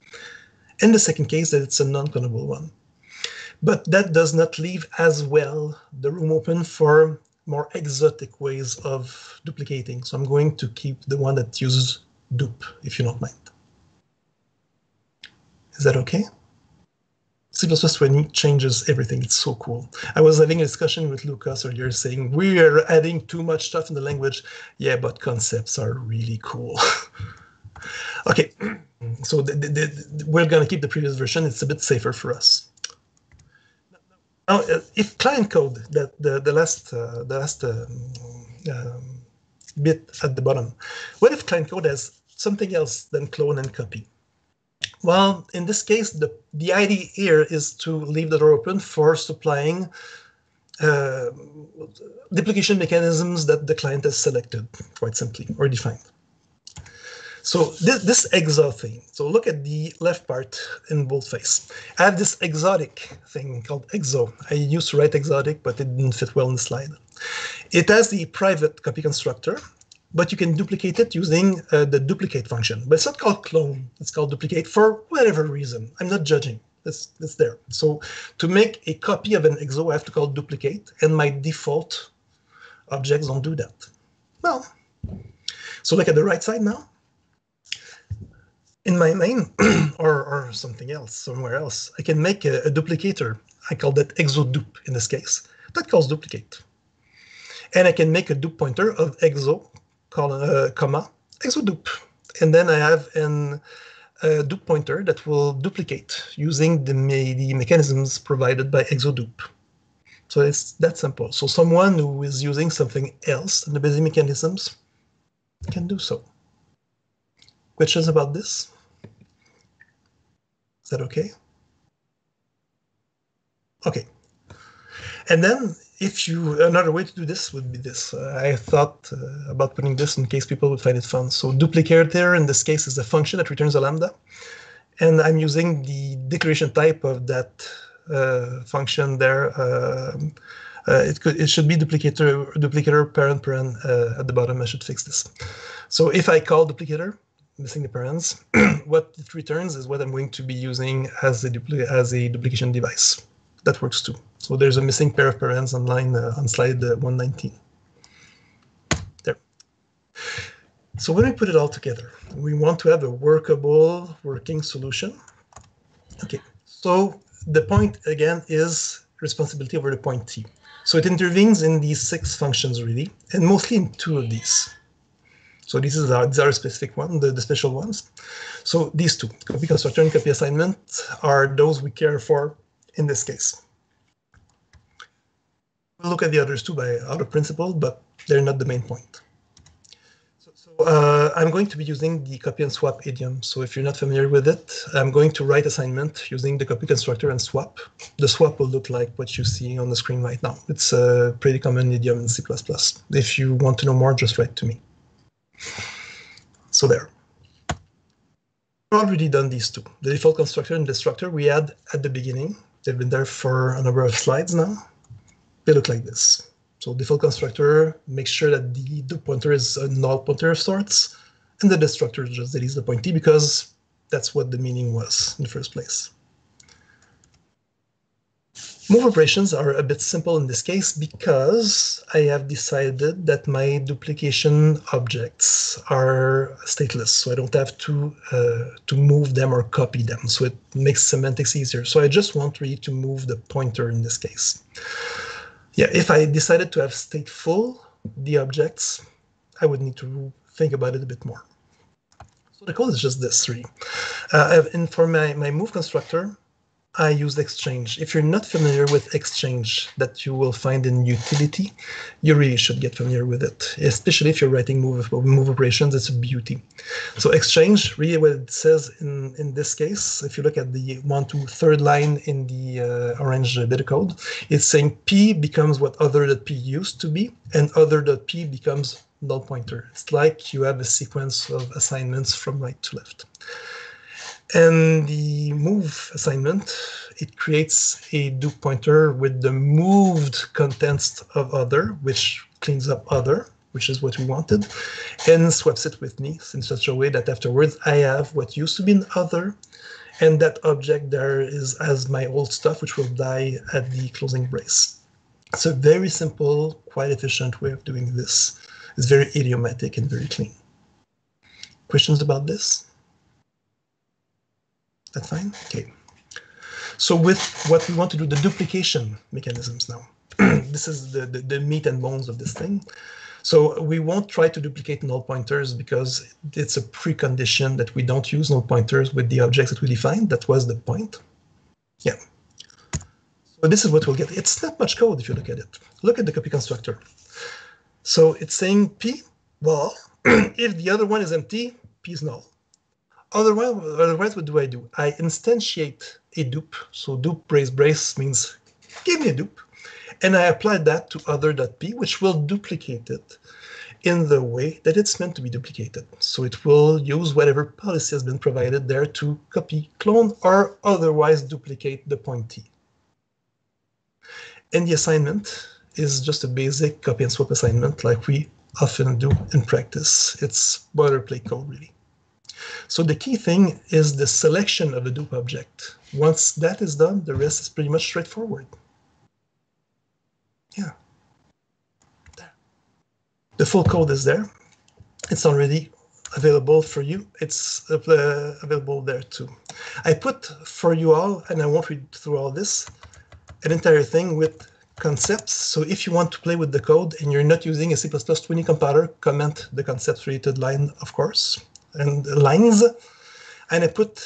in the second case that it's a non-clonable one. But that does not leave as well the room open for more exotic ways of duplicating. So I'm going to keep the one that uses dup, if you don't mind. Is that okay? C++20 changes everything. It's so cool. I was having a discussion with Lucas earlier saying, we are adding too much stuff in the language. Yeah, but concepts are really cool. okay, so the, the, the, we're going to keep the previous version. It's a bit safer for us. Now, uh, if client code, that the, the last, uh, the last um, um, bit at the bottom, what if client code has something else than clone and copy? Well, in this case, the, the idea here is to leave the door open for supplying uh, duplication mechanisms that the client has selected, quite simply, or defined. So this, this exo thing, so look at the left part in boldface. I have this exotic thing called exo. I used to write exotic, but it didn't fit well in the slide. It has the private copy constructor, but you can duplicate it using uh, the duplicate function. But it's not called clone, it's called duplicate for whatever reason. I'm not judging, it's, it's there. So to make a copy of an exo, I have to call duplicate, and my default objects don't do that. Well, so look at the right side now. In my main, or, or something else, somewhere else, I can make a, a duplicator. I call that exodup in this case. That calls duplicate. And I can make a dup pointer of exo uh, comma exodup. And then I have an uh, dup pointer that will duplicate using the, me the mechanisms provided by exodup. So it's that simple. So someone who is using something else than the basic mechanisms can do so. Questions about this? Is that okay? Okay. And then if you another way to do this would be this. Uh, I thought uh, about putting this in case people would find it fun. So duplicator in this case is a function that returns a lambda, and I'm using the declaration type of that uh, function there. Um, uh, it could it should be duplicator duplicator paren paren uh, at the bottom. I should fix this. So if I call duplicator, missing the parens, what it returns is what I'm going to be using as a as a duplication device that works too. So there's a missing pair of parens on line uh, on slide uh, 119. There. So when we put it all together, we want to have a workable working solution. Okay, so the point again is responsibility over the pointee. So it intervenes in these six functions really, and mostly in two of these. So these are, these are specific one, the, the special ones. So these two, copy constructor and copy assignment, are those we care for in this case. We'll look at the others too by out of principle, but they're not the main point. So, so uh, I'm going to be using the copy and swap idiom. So if you're not familiar with it, I'm going to write assignment using the copy constructor and swap. The swap will look like what you see on the screen right now. It's a pretty common idiom in C++. If you want to know more, just write to me. So there. We've already done these two. The default constructor and destructor we had at the beginning. They've been there for a number of slides now. They look like this. So the default constructor makes sure that the, the pointer is a null pointer of sorts, and the destructor just deletes the pointee because that's what the meaning was in the first place. Move operations are a bit simple in this case because I have decided that my duplication objects are stateless, so I don't have to uh, to move them or copy them. So it makes semantics easier. So I just want really to move the pointer in this case. Yeah, if I decided to have stateful the objects, I would need to think about it a bit more. So the code is just this three. Uh, and for my, my move constructor, I use exchange. If you're not familiar with exchange that you will find in utility, you really should get familiar with it, especially if you're writing move, move operations, it's a beauty. So exchange, really what it says in, in this case, if you look at the one, two, third line in the uh, orange bit of code, it's saying P becomes what other.p used to be, and other.p becomes null pointer. It's like you have a sequence of assignments from right to left. And the move assignment, it creates a dup pointer with the moved contents of other, which cleans up other, which is what we wanted, and swaps it with me in such a way that afterwards I have what used to be an other, and that object there is as my old stuff, which will die at the closing brace. A very simple, quite efficient way of doing this. It's very idiomatic and very clean. Questions about this? That's fine? Okay. So with what we want to do, the duplication mechanisms now. this is the, the, the, meat and bones of this thing. So we won't try to duplicate null pointers because it's a precondition that we don't use null pointers with the objects that we defined. That was the point. Yeah. So this is what we'll get. It's not much code if you look at it. Look at the copy constructor. So it's saying P, well, if the other one is empty, P is null. Otherwise, otherwise, what do I do? I instantiate a dup. So dup brace brace means give me a dupe. And I apply that to other.p, which will duplicate it in the way that it's meant to be duplicated. So it will use whatever policy has been provided there to copy, clone, or otherwise duplicate the pointee. And the assignment is just a basic copy and swap assignment like we often do in practice. It's boilerplate code, really. So the key thing is the selection of the dup object. Once that is done, the rest is pretty much straightforward. Yeah. There. The full code is there. It's already available for you. It's uh, available there too. I put for you all, and I won't read through all this, an entire thing with concepts. So if you want to play with the code and you're not using a C++20 compiler, comment the concepts related line, of course and lines. And I put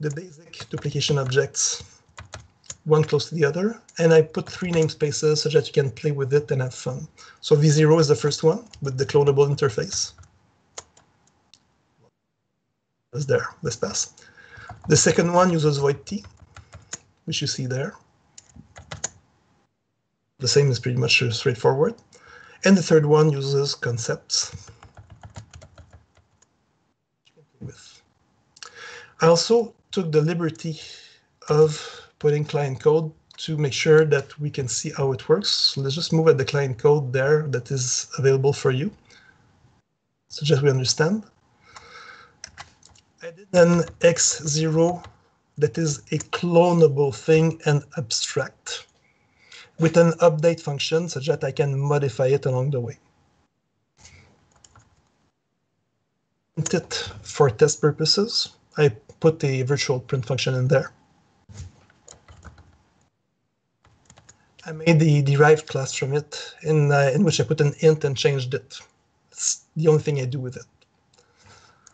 the basic duplication objects one close to the other. And I put three namespaces so that you can play with it and have fun. So V0 is the first one with the clonable interface. Is there, let's pass. The second one uses void_t, which you see there. The same is pretty much straightforward. And the third one uses concepts, I also took the liberty of putting client code to make sure that we can see how it works. So let's just move at the client code there that is available for you. So just we understand. I did an X0 that is a clonable thing and abstract with an update function such that I can modify it along the way. It for test purposes. I put the virtual print function in there. I made the derived class from it, in, uh, in which I put an int and changed it It's the only thing I do with it.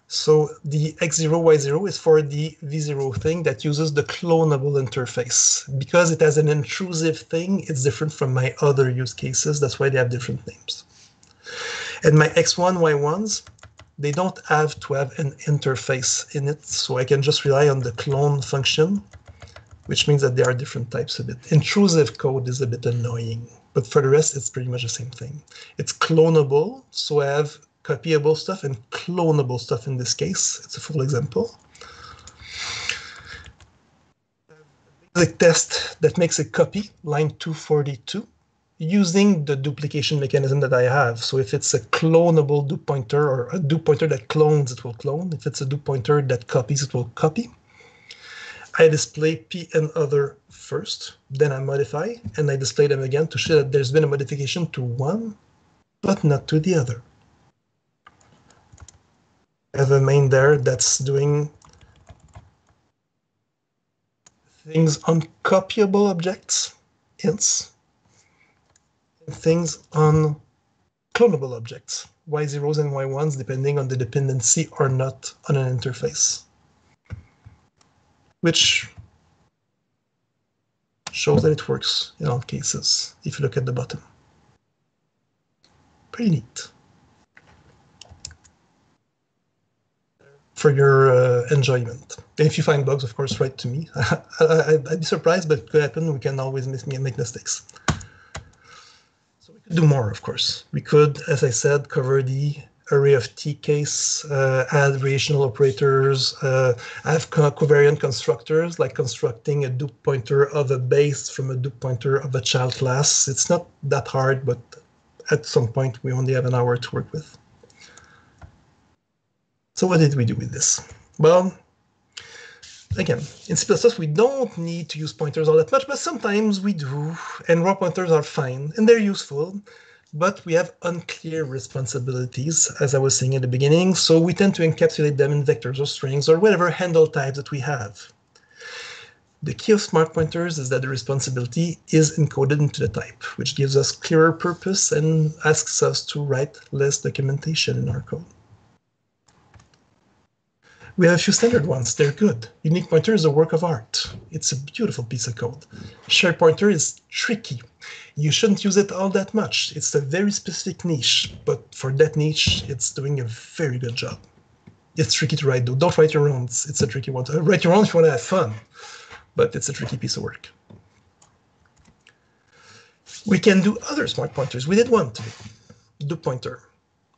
So the x0, y0 is for the v0 thing that uses the clonable interface. Because it has an intrusive thing, it's different from my other use cases. That's why they have different names. And my x1, y1s, they don't have to have an interface in it. So I can just rely on the clone function, which means that there are different types of it. Intrusive code is a bit annoying, but for the rest, it's pretty much the same thing. It's clonable, so I have copyable stuff and clonable stuff in this case. It's a full example. The test that makes a copy, line 242, using the duplication mechanism that I have. So if it's a clonable dup pointer or a dup pointer that clones, it will clone. If it's a dup pointer that copies, it will copy. I display p and other first, then I modify, and I display them again to show that there's been a modification to one, but not to the other. I have a main there that's doing things on copyable objects, and things on clonable objects, y0s and y1s, depending on the dependency or not on an interface, which shows that it works in all cases, if you look at the bottom. Pretty neat. for your uh, enjoyment. If you find bugs, of course, write to me. I, would be surprised, but it could happen. We can always miss, me make mistakes. Do more, of course. We could, as I said, cover the array of T case, uh, add relational operators, uh, have co covariant constructors, like constructing a dup pointer of a base from a dup pointer of a child class. It's not that hard, but at some point we only have an hour to work with. So what did we do with this? Well, again, in C++, we don't need to use pointers all that much, but sometimes we do, and raw pointers are fine, and they're useful, but we have unclear responsibilities, as I was saying at the beginning, so we tend to encapsulate them in vectors or strings or whatever handle type that we have. The key of smart pointers is that the responsibility is encoded into the type, which gives us clearer purpose and asks us to write less documentation in our code. We have a few standard ones. They're good. Unique pointer is a work of art. It's a beautiful piece of code. Shared pointer is tricky. You shouldn't use it all that much. It's a very specific niche, but for that niche, it's doing a very good job. It's tricky to write though. Don't write your own. It's, a tricky one. To, write your own if you want to have fun, but it's a tricky piece of work. We can do other smart pointers. We did one today. dup pointer.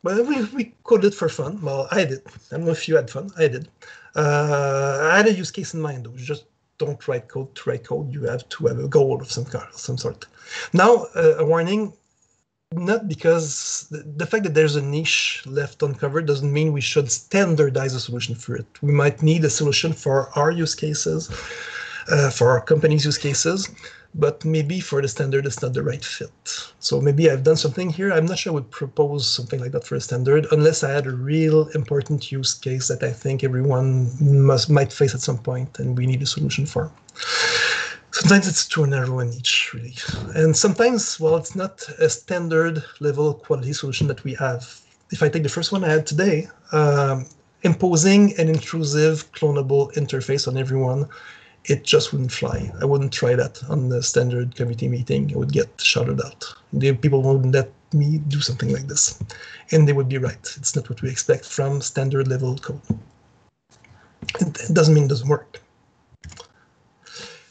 Well, we, we coded for fun. Well, I did. I don't know if you had fun. I did. Uh, I had a use case in mind, though. Just don't write code to write code. You have to have a goal of some kind, some sort. Now, uh, a warning. Not because the, the fact that there's a niche left uncovered doesn't mean we should standardize a solution for it. We might need a solution for our use cases, for our company's use cases but maybe for the standard it's not the right fit. So maybe I've done something here. I'm not sure I would propose something like that for a standard unless I had a real important use case that I think everyone must might face at some point and we need a solution for. Sometimes it's too narrow a niche, really. And sometimes, well, it's not a standard level quality solution that we have. If I take the first one I had today, um, imposing an intrusive clonable interface on everyone it just wouldn't fly. I wouldn't try that on the standard committee meeting. I would get shouted out. The people wouldn't let me do something like this. And they would be right. It's not what we expect from standard level code. It, doesn't mean it doesn't work.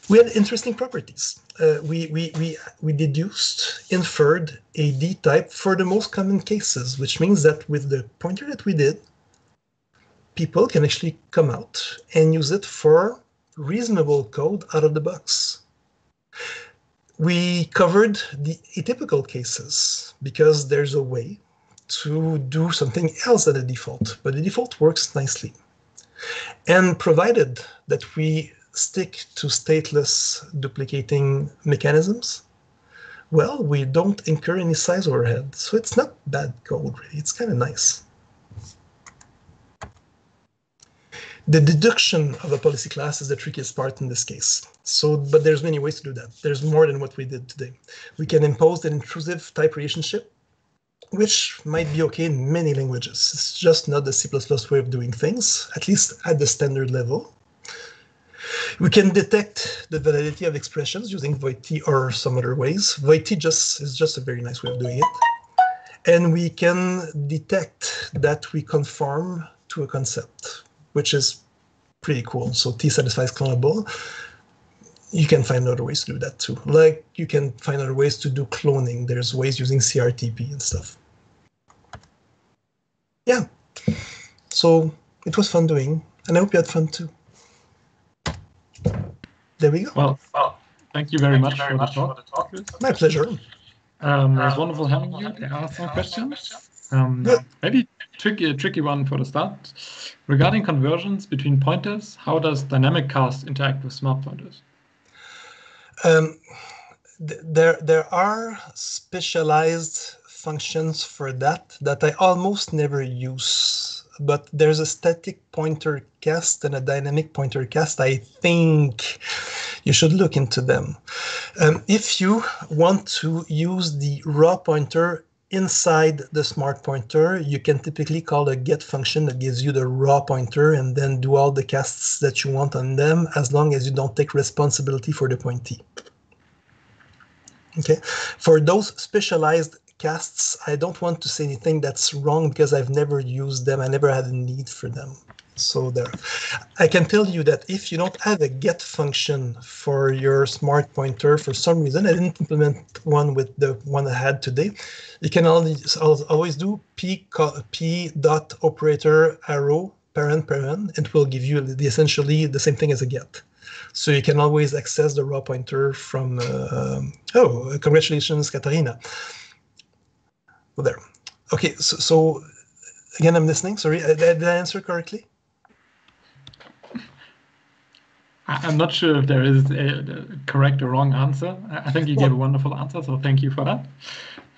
We had interesting properties. Uh, we, we, we, we deduced, inferred a D type for the most common cases, which means that with the pointer that we did, people can actually come out and use it for reasonable code out of the box. We covered the atypical cases because there's a way to do something else than the default, but the default works nicely. And provided that we stick to stateless duplicating mechanisms, well, we don't incur any size overhead. So it's not bad code, really. It's kind of nice. The deduction of a policy class is the trickiest part in this case. So, but there's many ways to do that. There's more than what we did today. We can impose an intrusive type relationship which might be okay in many languages. It's just not the C++ way of doing things, at least at the standard level. We can detect the validity of expressions using void_t or some other ways. void_t just is just a very nice way of doing it. And we can detect that we conform to a concept, which is pretty cool. So T satisfies clonable. You can find other ways to do that too. Like you can find other ways to do cloning. There's ways using CRTP and stuff. Yeah. So it was fun doing, and I hope you had fun too. There we go. Well, well thank you very, thank much, you very for, much the for, the talk. My pleasure. Um, it was wonderful having you. There are some questions. Um, maybe tricky, tricky one for the start. Regarding conversions between pointers, how does dynamic cast interact with smart pointers? Um, th there, there are specialized functions for that that I almost never use. But there's a static pointer cast and a dynamic pointer cast. I think you should look into them. Um, if you want to use the raw pointer inside the smart pointer, you can typically call a get function that gives you the raw pointer and then do all the casts that you want on them as long as you don't take responsibility for the pointee. Okay, for those specialized I don't want to say anything that's wrong because I've never used them. I never had a need for them. So there, I can tell you that if you don't have a get function for your smart pointer for some reason, I didn't implement one with the one I had today. You can always always do p p dot operator arrow paren paren. And it will give you the, essentially the same thing as a get. So you can always access the raw pointer from. Uh, oh, congratulations, Katarina. There. Okay, so, so again, I'm listening. Sorry, did I answer correctly? I'm not sure if there is a correct or wrong answer. I think you gave a wonderful answer, so thank you for that.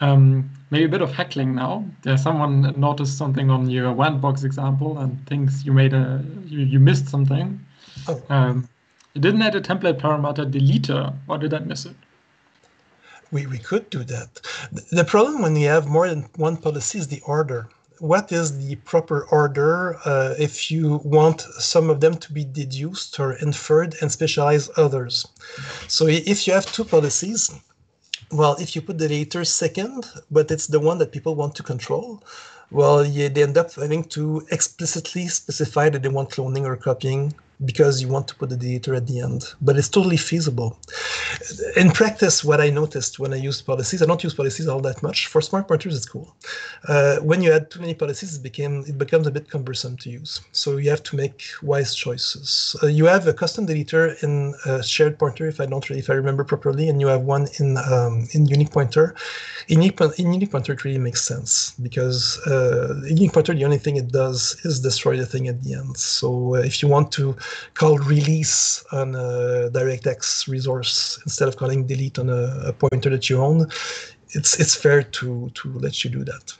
Um, maybe a bit of heckling now. There's someone noticed something on your Wandbox example and thinks you made a you, you missed something. Oh. Um, you didn't add a template parameter deleter, or did I miss it? We, we could do that. The problem when you have more than one policy is the order what is the proper order uh, if you want some of them to be deduced or inferred and specialize others. So if you have two policies, well, if you put the deleter second, but it's the one that people want to control, well, yeah, they end up having to explicitly specify that they want cloning or copying because you want to put the deleter at the end, but it's totally feasible. In practice, what I noticed when I use policies, I don't use policies all that much. For smart pointers, it's cool. Uh, when you add too many policies, it, became, it becomes a bit cumbersome to use. So you have to make wise choices. Uh, you have a custom deleter in a shared pointer, if I don't if I remember properly, and you have one in um, in unique pointer. In unique, in unique pointer, it really makes sense because uh, unique pointer, the only thing it does is destroy the thing at the end. So uh, if you want to called release on a DirectX resource instead of calling delete on a, a pointer that you own, it's it's fair to to let you do that.